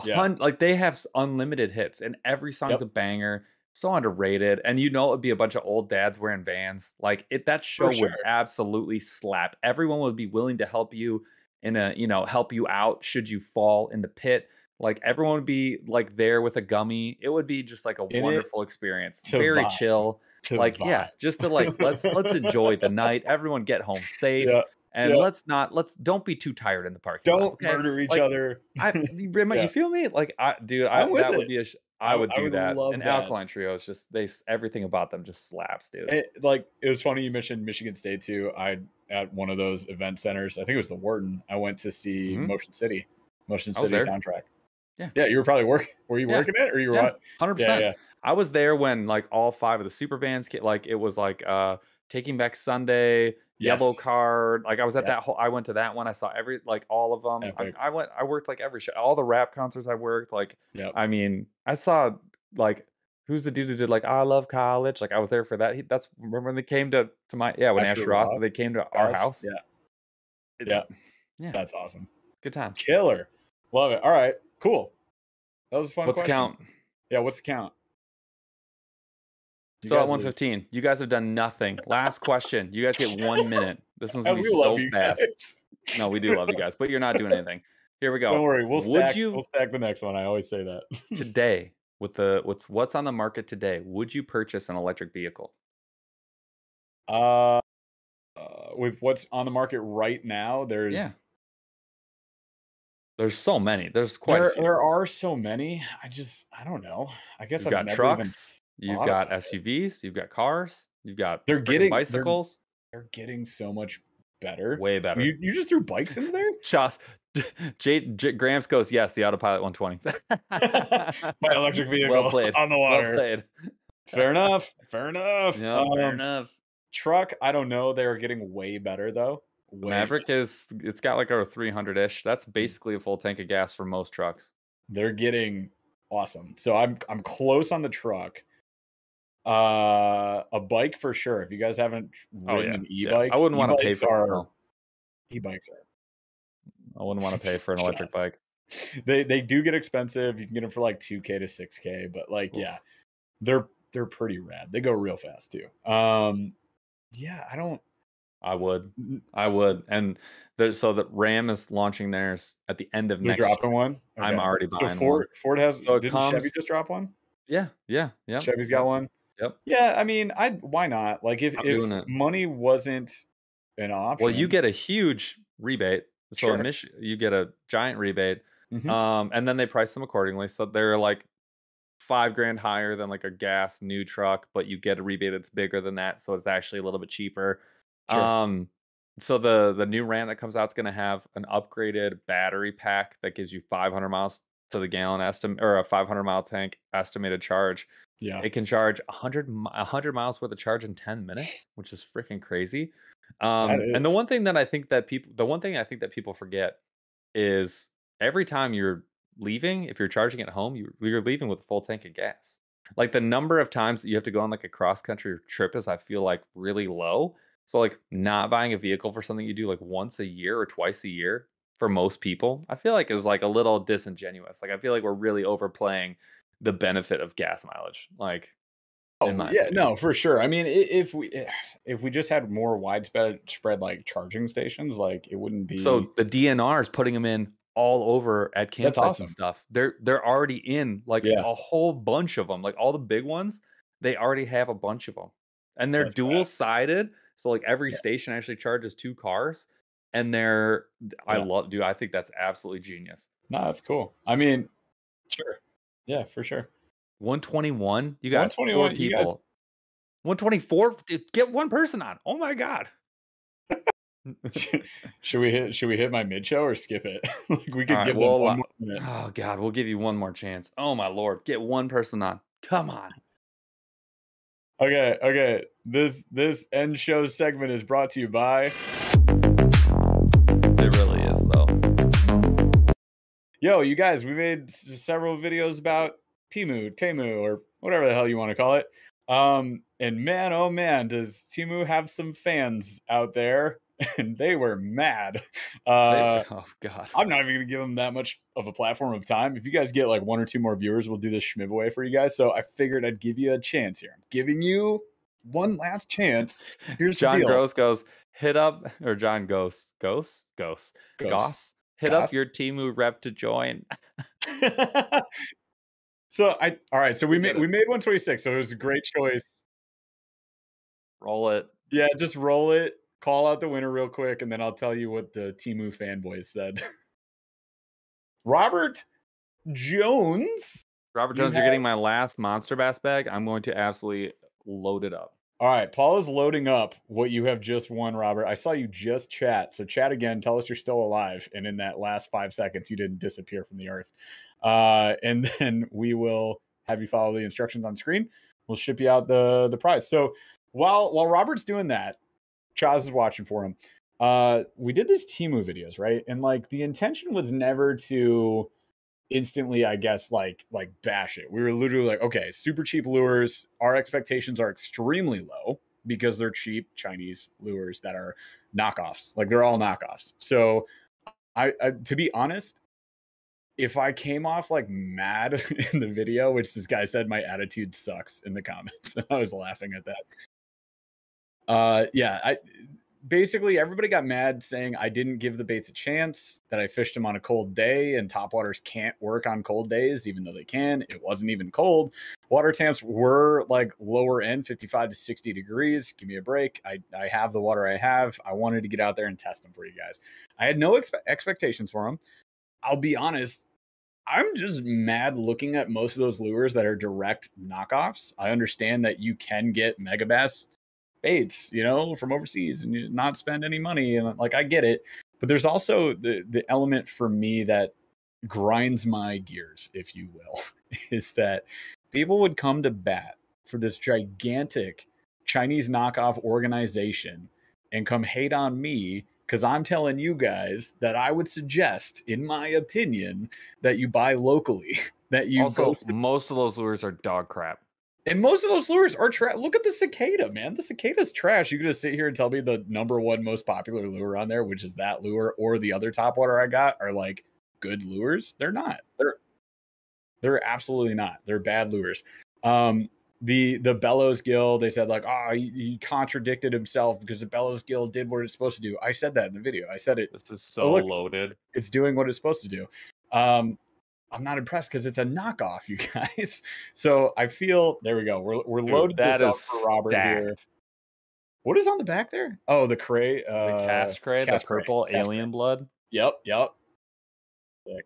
yeah. Hun- like they have unlimited hits and every song's Yep. a banger so underrated and you know it would be a bunch of old dads wearing vans like it that show sure. would absolutely slap everyone would be willing to help you in a you know help you out should you fall in the pit like everyone would be like there with a gummy it would be just like a it wonderful experience very vibe, chill To like yeah just to like let's let's enjoy the night everyone get home safe Yeah. and yeah. let's not let's don't be too tired in the parking lot Don't okay? murder each Like, other. I, you, Yeah. you feel me? Like, I, dude, I, that would be a. Sh- I I- would I do would that. love An that. alkaline trio is just they. Everything about them just slaps, dude. It, like it was funny you mentioned Michigan State too. I at one of those event centers. I think it was the Wharton. I went to see Mhm. Motion City, Motion City there. soundtrack. Yeah. yeah. You were probably working. Were you Yeah. working it or you were? Yeah. Hundred Yeah, percent. yeah. I was there when like all five of the super bands came. Like it was like uh Taking Back Sunday, Yellowcard. Like I was at Yeah. that whole. I went to that one. I saw every like all of them. I, I went. I worked like every show. All the rap concerts I worked. Like Yep. I mean, I saw like. Who's the dude who did like I love college? Like I was there for that. He, that's remember when they came to to my yeah when Asher Roth they came to our Us? house. Yeah, It- Yeah. yeah, that's awesome. good time. Killer. Love it. All right. Cool. That was a fun. What's the count? Yeah. What's the count? You Still at guys lose. 115. You guys have done nothing. Last question. You guys get one minute. This one's gonna be so fast. guys. No, we do love you guys, but you're not doing anything. Here we go. Don't worry. We'll Would stack. you- We'll stack the next one. I always say that. Today, with the what's what's on the market today, would you purchase an electric vehicle? Uh, uh, with what's on the market right now, there's Yeah. There's so many. There's quite there, there are so many. I just I don't know. I guess You've I've got never even trucks, you've got about it. SUVs, you've got cars, you've got They're getting- they're- bicycles. They're getting so much better. Way better. You, you just threw bikes in there? Joss, J, J, Grams goes, yes, the Autopilot 120. My electric vehicle Well played. on the Well water. played. fair enough. Fair enough. Fair Um, enough. Truck, I don't know. They are getting way better though. Way Maverick is it's got like a 300 ish. That's basically a full tank of gas for most trucks. they're getting awesome. So I'm I'm close on the truck. Uh, a bike for sure. If you guys haven't Oh ridden yeah, an e-bike, I wouldn't want to pay for are no, e-bikes are I wouldn't want to pay for an electric bike. they they do get expensive. You can get them for like 2k to 6k, but like Oof. yeah, they're they're pretty rad. They go real fast too. Um yeah, I don't I would, I would, and there's so that Ram is launching theirs at the end of they're next. dropping year. one. I'm already so buying Ford Ford has So didn't Chevy just drop one? Yeah, yeah, yeah. Chevy's got one. Yep. Yeah, I mean, I why not? Like if if money wasn't an option. Well, you get a huge rebate. So Sure. You get a giant rebate. Mhm. Um, and then they price them accordingly. So they're like five grand higher than like a gas new truck, but you get a rebate that's bigger than that. So it's actually a little bit cheaper. Sure. Um, so the the new Ram that comes out is going to have an upgraded battery pack that gives you 500 miles to the gallon estimate or a 500 mile tank estimated charge. Yeah. It can charge 100 mi- 100 miles worth of charge in 10 minutes, which is freaking crazy. Um, and the one thing that I think that people, the one thing I think that people forget is every time you're leaving, if you're charging at home, you, you're leaving with a full tank of gas. Like the number of times that you have to go on like a cross country trip is, I feel like really low. So like not buying a vehicle for something you do like once a year or twice a year for most people, I feel like is like a little disingenuous. Like I feel like we're really overplaying the benefit of gas mileage. Like Oh yeah, opinion. no, for sure. I mean, if we eh, if we just had more widespread spread like charging stations, like it wouldn't be. So the DNR is putting them in all over at campsites awesome. and stuff. They're they're already in like Yeah. a whole bunch of them. Like all the big ones, they already have a bunch of them, and they're That's dual bad. sided. So like every Yeah. station actually charges two cars, and they're I love, dude. I think that's absolutely genius. no, that's cool. I mean, sure, yeah, for sure. 121. You got four 121, you people. guys- 124. dude, Get one person on. Oh my god. should we hit? Should we hit my mid show or skip it? like we could right, give them well, one uh, more minute. Oh God, we'll give you one more chance. Oh my lord, get one person on. Come on. Okay, okay. This this end show segment is brought to you by. Yo, you guys, we made several videos about Timu, Temu, or whatever the hell you want to call it. Um, and man, oh man, does Timu have some fans out there? And they were mad. Uh, oh God. I'm not even gonna give them that much of a platform of time. If you guys get like one or two more viewers, we'll do this schmiv away for you guys. So I figured I'd give you a chance here. I'm giving you one last chance. Here's John the deal. Gross goes, hit up or John Ghost. Ghost? Ghost. Ghost. Hit up your Timu rep to join. so I all right. So we We made we made 126. So it was a great choice. Roll it. Yeah, just roll it. Call out the winner real quick, and then I'll tell you what the Timu fanboys said. Robert Jones. Robert You Jones, you're getting my last monster bass bag. I'm going to absolutely load it up. All right, Paul is loading up what you have just won, Robert. I saw you just chat. So chat again. Tell us you're still alive, and in that last five seconds, you didn't disappear from the earth. Uh, and then we will have you follow the instructions on screen. We'll ship you out the the prize. So while while Robert's doing that, Chaz is watching for him. Uh, we did these Timu videos, right? And like the intention was never to instantly, I guess, like like bash it. We were literally like, okay, super cheap lures. Our expectations are extremely low because they're cheap Chinese lures that are knockoffs. Like they're all knockoffs. So I, I to be honest, if I came off like mad in the video, which this guy said my attitude sucks in the comments, I was laughing at that. Uh yeah, I basically everybody got mad saying I didn't give the baits a chance, that I fished them on a cold day, and top waters can't work on cold days, even though they can. It wasn't even cold. Water temps were like lower end, 55 to 60 degrees. Give me a break. I, I have the water I have. I wanted to get out there and test them for you guys. I had no expe- expectations for them. I'll be honest. I'm just mad looking at most of those lures that are direct knockoffs. I understand that you can get megabass baits, you know, from overseas and not spend any money. And like I get it. But there's also the the element for me that grinds my gears, if you will, is that people would come to bat for this gigantic Chinese knockoff organization and come hate on me because I'm telling you guys that I would suggest, in my opinion, that you buy locally. That you also, most of those lures are dog crap. And most of those lures are trash. Look at the cicada, man. The cicada's trash. You could just sit here and tell me the number one most popular lure on there, which is that lure, or the other top water I got, are like good lures. They're not. They're they're absolutely not. They're bad lures. Um, the the Bellows Gill, they said like, oh, he, he contradicted himself because the Bellows Gill did what it's supposed to do. I said that in the video. I said it. This is so look. loaded. It's doing what it's supposed to do. Um, I'm not impressed because it's a knockoff, you guys. So I feel there we go. We're we're Dude, loading that this up for Robert here. What is on the back there? Oh, the cray. The Uh, cast cray, the cast cray, purple cray. alien blood. Yep, yep. Sick.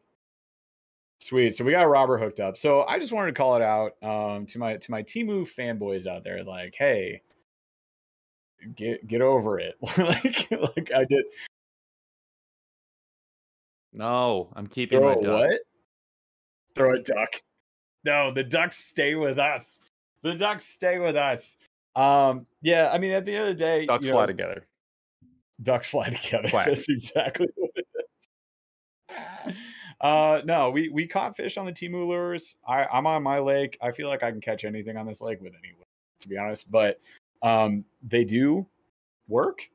Sweet. So we got Robert hooked up. So I just wanted to call it out um, to my to my Timu fanboys out there. Like, hey, get get over it. like like I did. No, I'm keeping Throw my duck. what? Throw a duck. No, the ducks stay with us. The ducks stay with us. Um, yeah, I mean, at the end of the day, Ducks fly know, together. ducks fly together. That's exactly what it is. Uh, no, we we caught fish on the Timu lures. I, I'm on my lake. I feel like I can catch anything on this lake with any lure, to be honest. But um, they do work.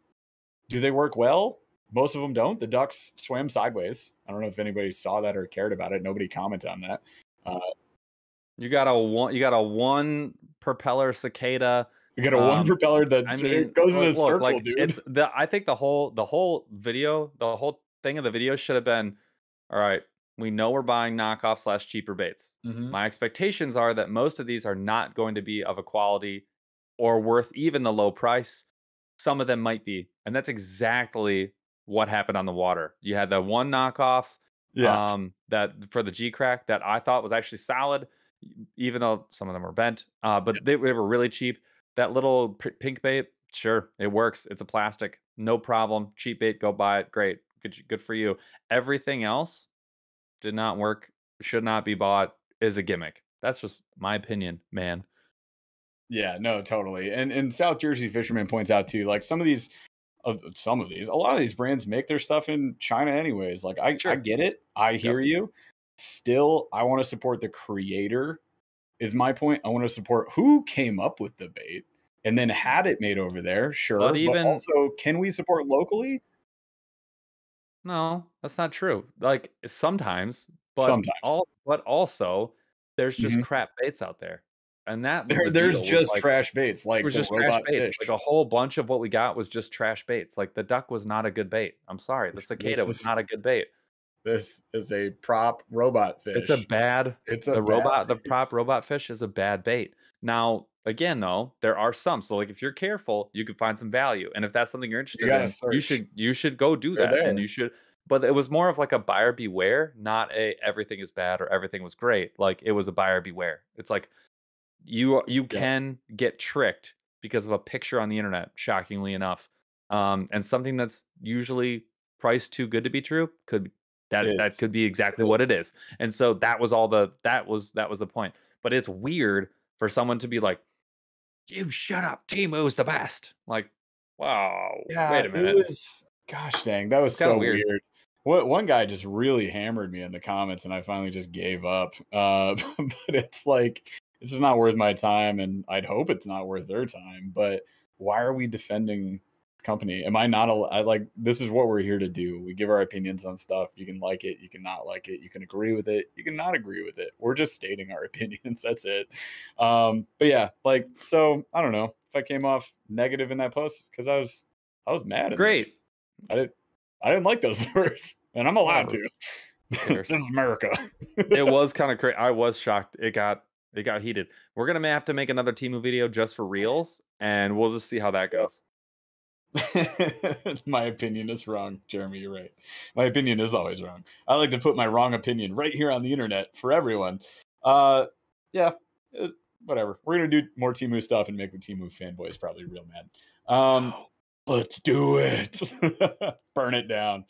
Do they work well? Most of them don't. The ducks swam sideways. I don't know if anybody saw that or cared about it. Nobody commented on that. Uh, You got a one. You got a one propeller cicada. You got a one Um, propeller that I mean, goes in a look, look, circle, like, dude. It's the. I think the whole the whole video, the whole thing of the video should have been, all right. We know we're buying knockoff slash cheaper baits. Mhm. My expectations are that most of these are not going to be of a quality or worth even the low price. Some of them might be, and that's exactly what happened on the water. You had the one knockoff Yeah, um that for the G crack that I thought was actually solid, even though some of them were bent. Uh, but they, they were really cheap. That little p- pink bait, sure, it works. It's a plastic, no problem. Cheap bait, go buy it. Great, good, good for you. Everything else did not work. Should not be bought. Is a gimmick. That's just my opinion, man. yeah, no, totally. And and South Jersey Fisherman points out too, like some of these, of some of these, a lot of these brands make their stuff in China anyways. Like I, I get it, I hear you. Still, I want to support the creator. Is my point. I want to support who came up with the bait and then had it made over there. Sure, but, even- also, can we support locally? No, that's not true. Like sometimes, but Sometimes. all, but also there's just Mhm. crap baits out there, and that There, the there's just like, trash baits, like was just trash baits. fish. Like a whole bunch of what we got was just trash baits. Like the duck was not a good bait. I'm sorry, the cicada was not a good bait. this is a prop robot fish. It's a bad. It's a The robot, the prop robot fish is a bad bait. Now, again, though, there are some. So, like, if you're careful, you can find some value. And if that's something you're interested gotta in, you should you should go do that. And you should. But it was more of like a buyer beware, not a everything is bad or everything was great. Like it was a buyer beware. It's like you you Yeah. can get tricked because of a picture on the internet. Shockingly enough, um, and something that's usually priced too good to be true could that that Is. could be exactly what it is. And so that was all the that was that was the point. But it's weird for someone to be like, "You shut up, Temu's the best." Like, wow, Yeah, wait a minute. it was. Gosh dang, that was so weird. weird. What one guy just really hammered me in the comments, and I finally just gave up. Uh, but it's like this is not worth my time, and I'd hope it's not worth their time. But why are we defending the company? Am I not? al- I like this is what we're here to do. We give our opinions on stuff. You can like it, you can not like it, you can agree with it, you can not agree with it. We're just stating our opinions. That's it. Um, but yeah, like so, I don't know if I came off negative in that post because I was I was mad. in that Great. I didn't. I didn't like those words, and I'm allowed to. this is America. it was kind of crazy. I was shocked. It got it got heated. We're gonna have to make another Temu video just for reels, and we'll just see how that goes. my opinion is wrong, Jeremy. You're right. My opinion is always wrong. I like to put my wrong opinion right here on the internet for everyone. Uh, yeah, whatever. We're gonna do more Temu stuff and make the Temu fanboys probably real mad. Um, let's do it. Burn it down.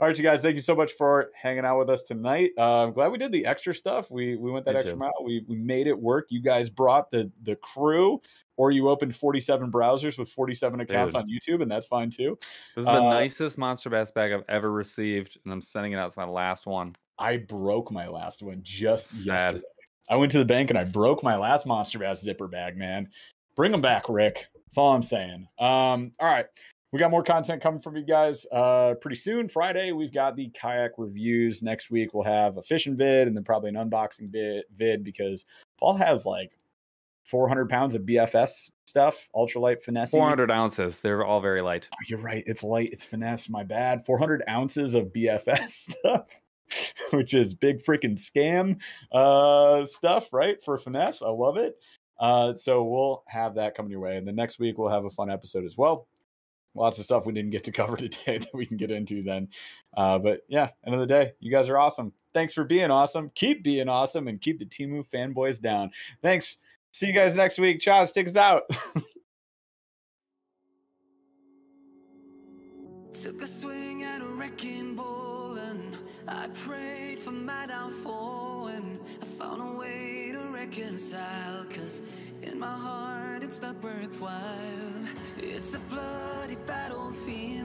All right, you guys. Thank you so much for hanging out with us tonight. Uh, I'm glad we did the extra stuff. We we went that Me extra too. mile. We we made it work. You guys brought the the crew, or you opened 47 browsers with 47 accounts Dude. on YouTube, and that's fine too. This is the Uh, nicest monster bass bag I've ever received, and I'm sending it out as my last one. I broke my last one just Sad. yesterday. I went to the bank and I broke my last Monster Bass zipper bag, man. Bring them back, Rick. That's all I'm saying. Um, all right. We got more content coming from you guys uh, pretty soon. Friday, we've got the kayak reviews. Next week, we'll have a fishing vid and then probably an unboxing vid, vid because Paul has like 400 pounds of BFS stuff, ultralight finesse. 400 ounces. They're all very light. Oh, you're right. It's light. It's finesse. My bad. 400 ounces of BFS stuff, which is big freaking scam uh, stuff, right? For finesse. I love it. Uh, so we'll have that coming your way. And the next week, we'll have a fun episode as well. Lots of stuff we didn't get to cover today that we can get into then. Uh, but yeah, end of the day, you guys are awesome. Thanks for being awesome. Keep being awesome and keep the Temu fanboys down. Thanks. See you guys next week. Chaz, sticks out. Took a swing at a wrecking ball and I prayed for my downfall and I found a way reconcile cause in my heart it's not worthwhile. It's a bloody battlefield.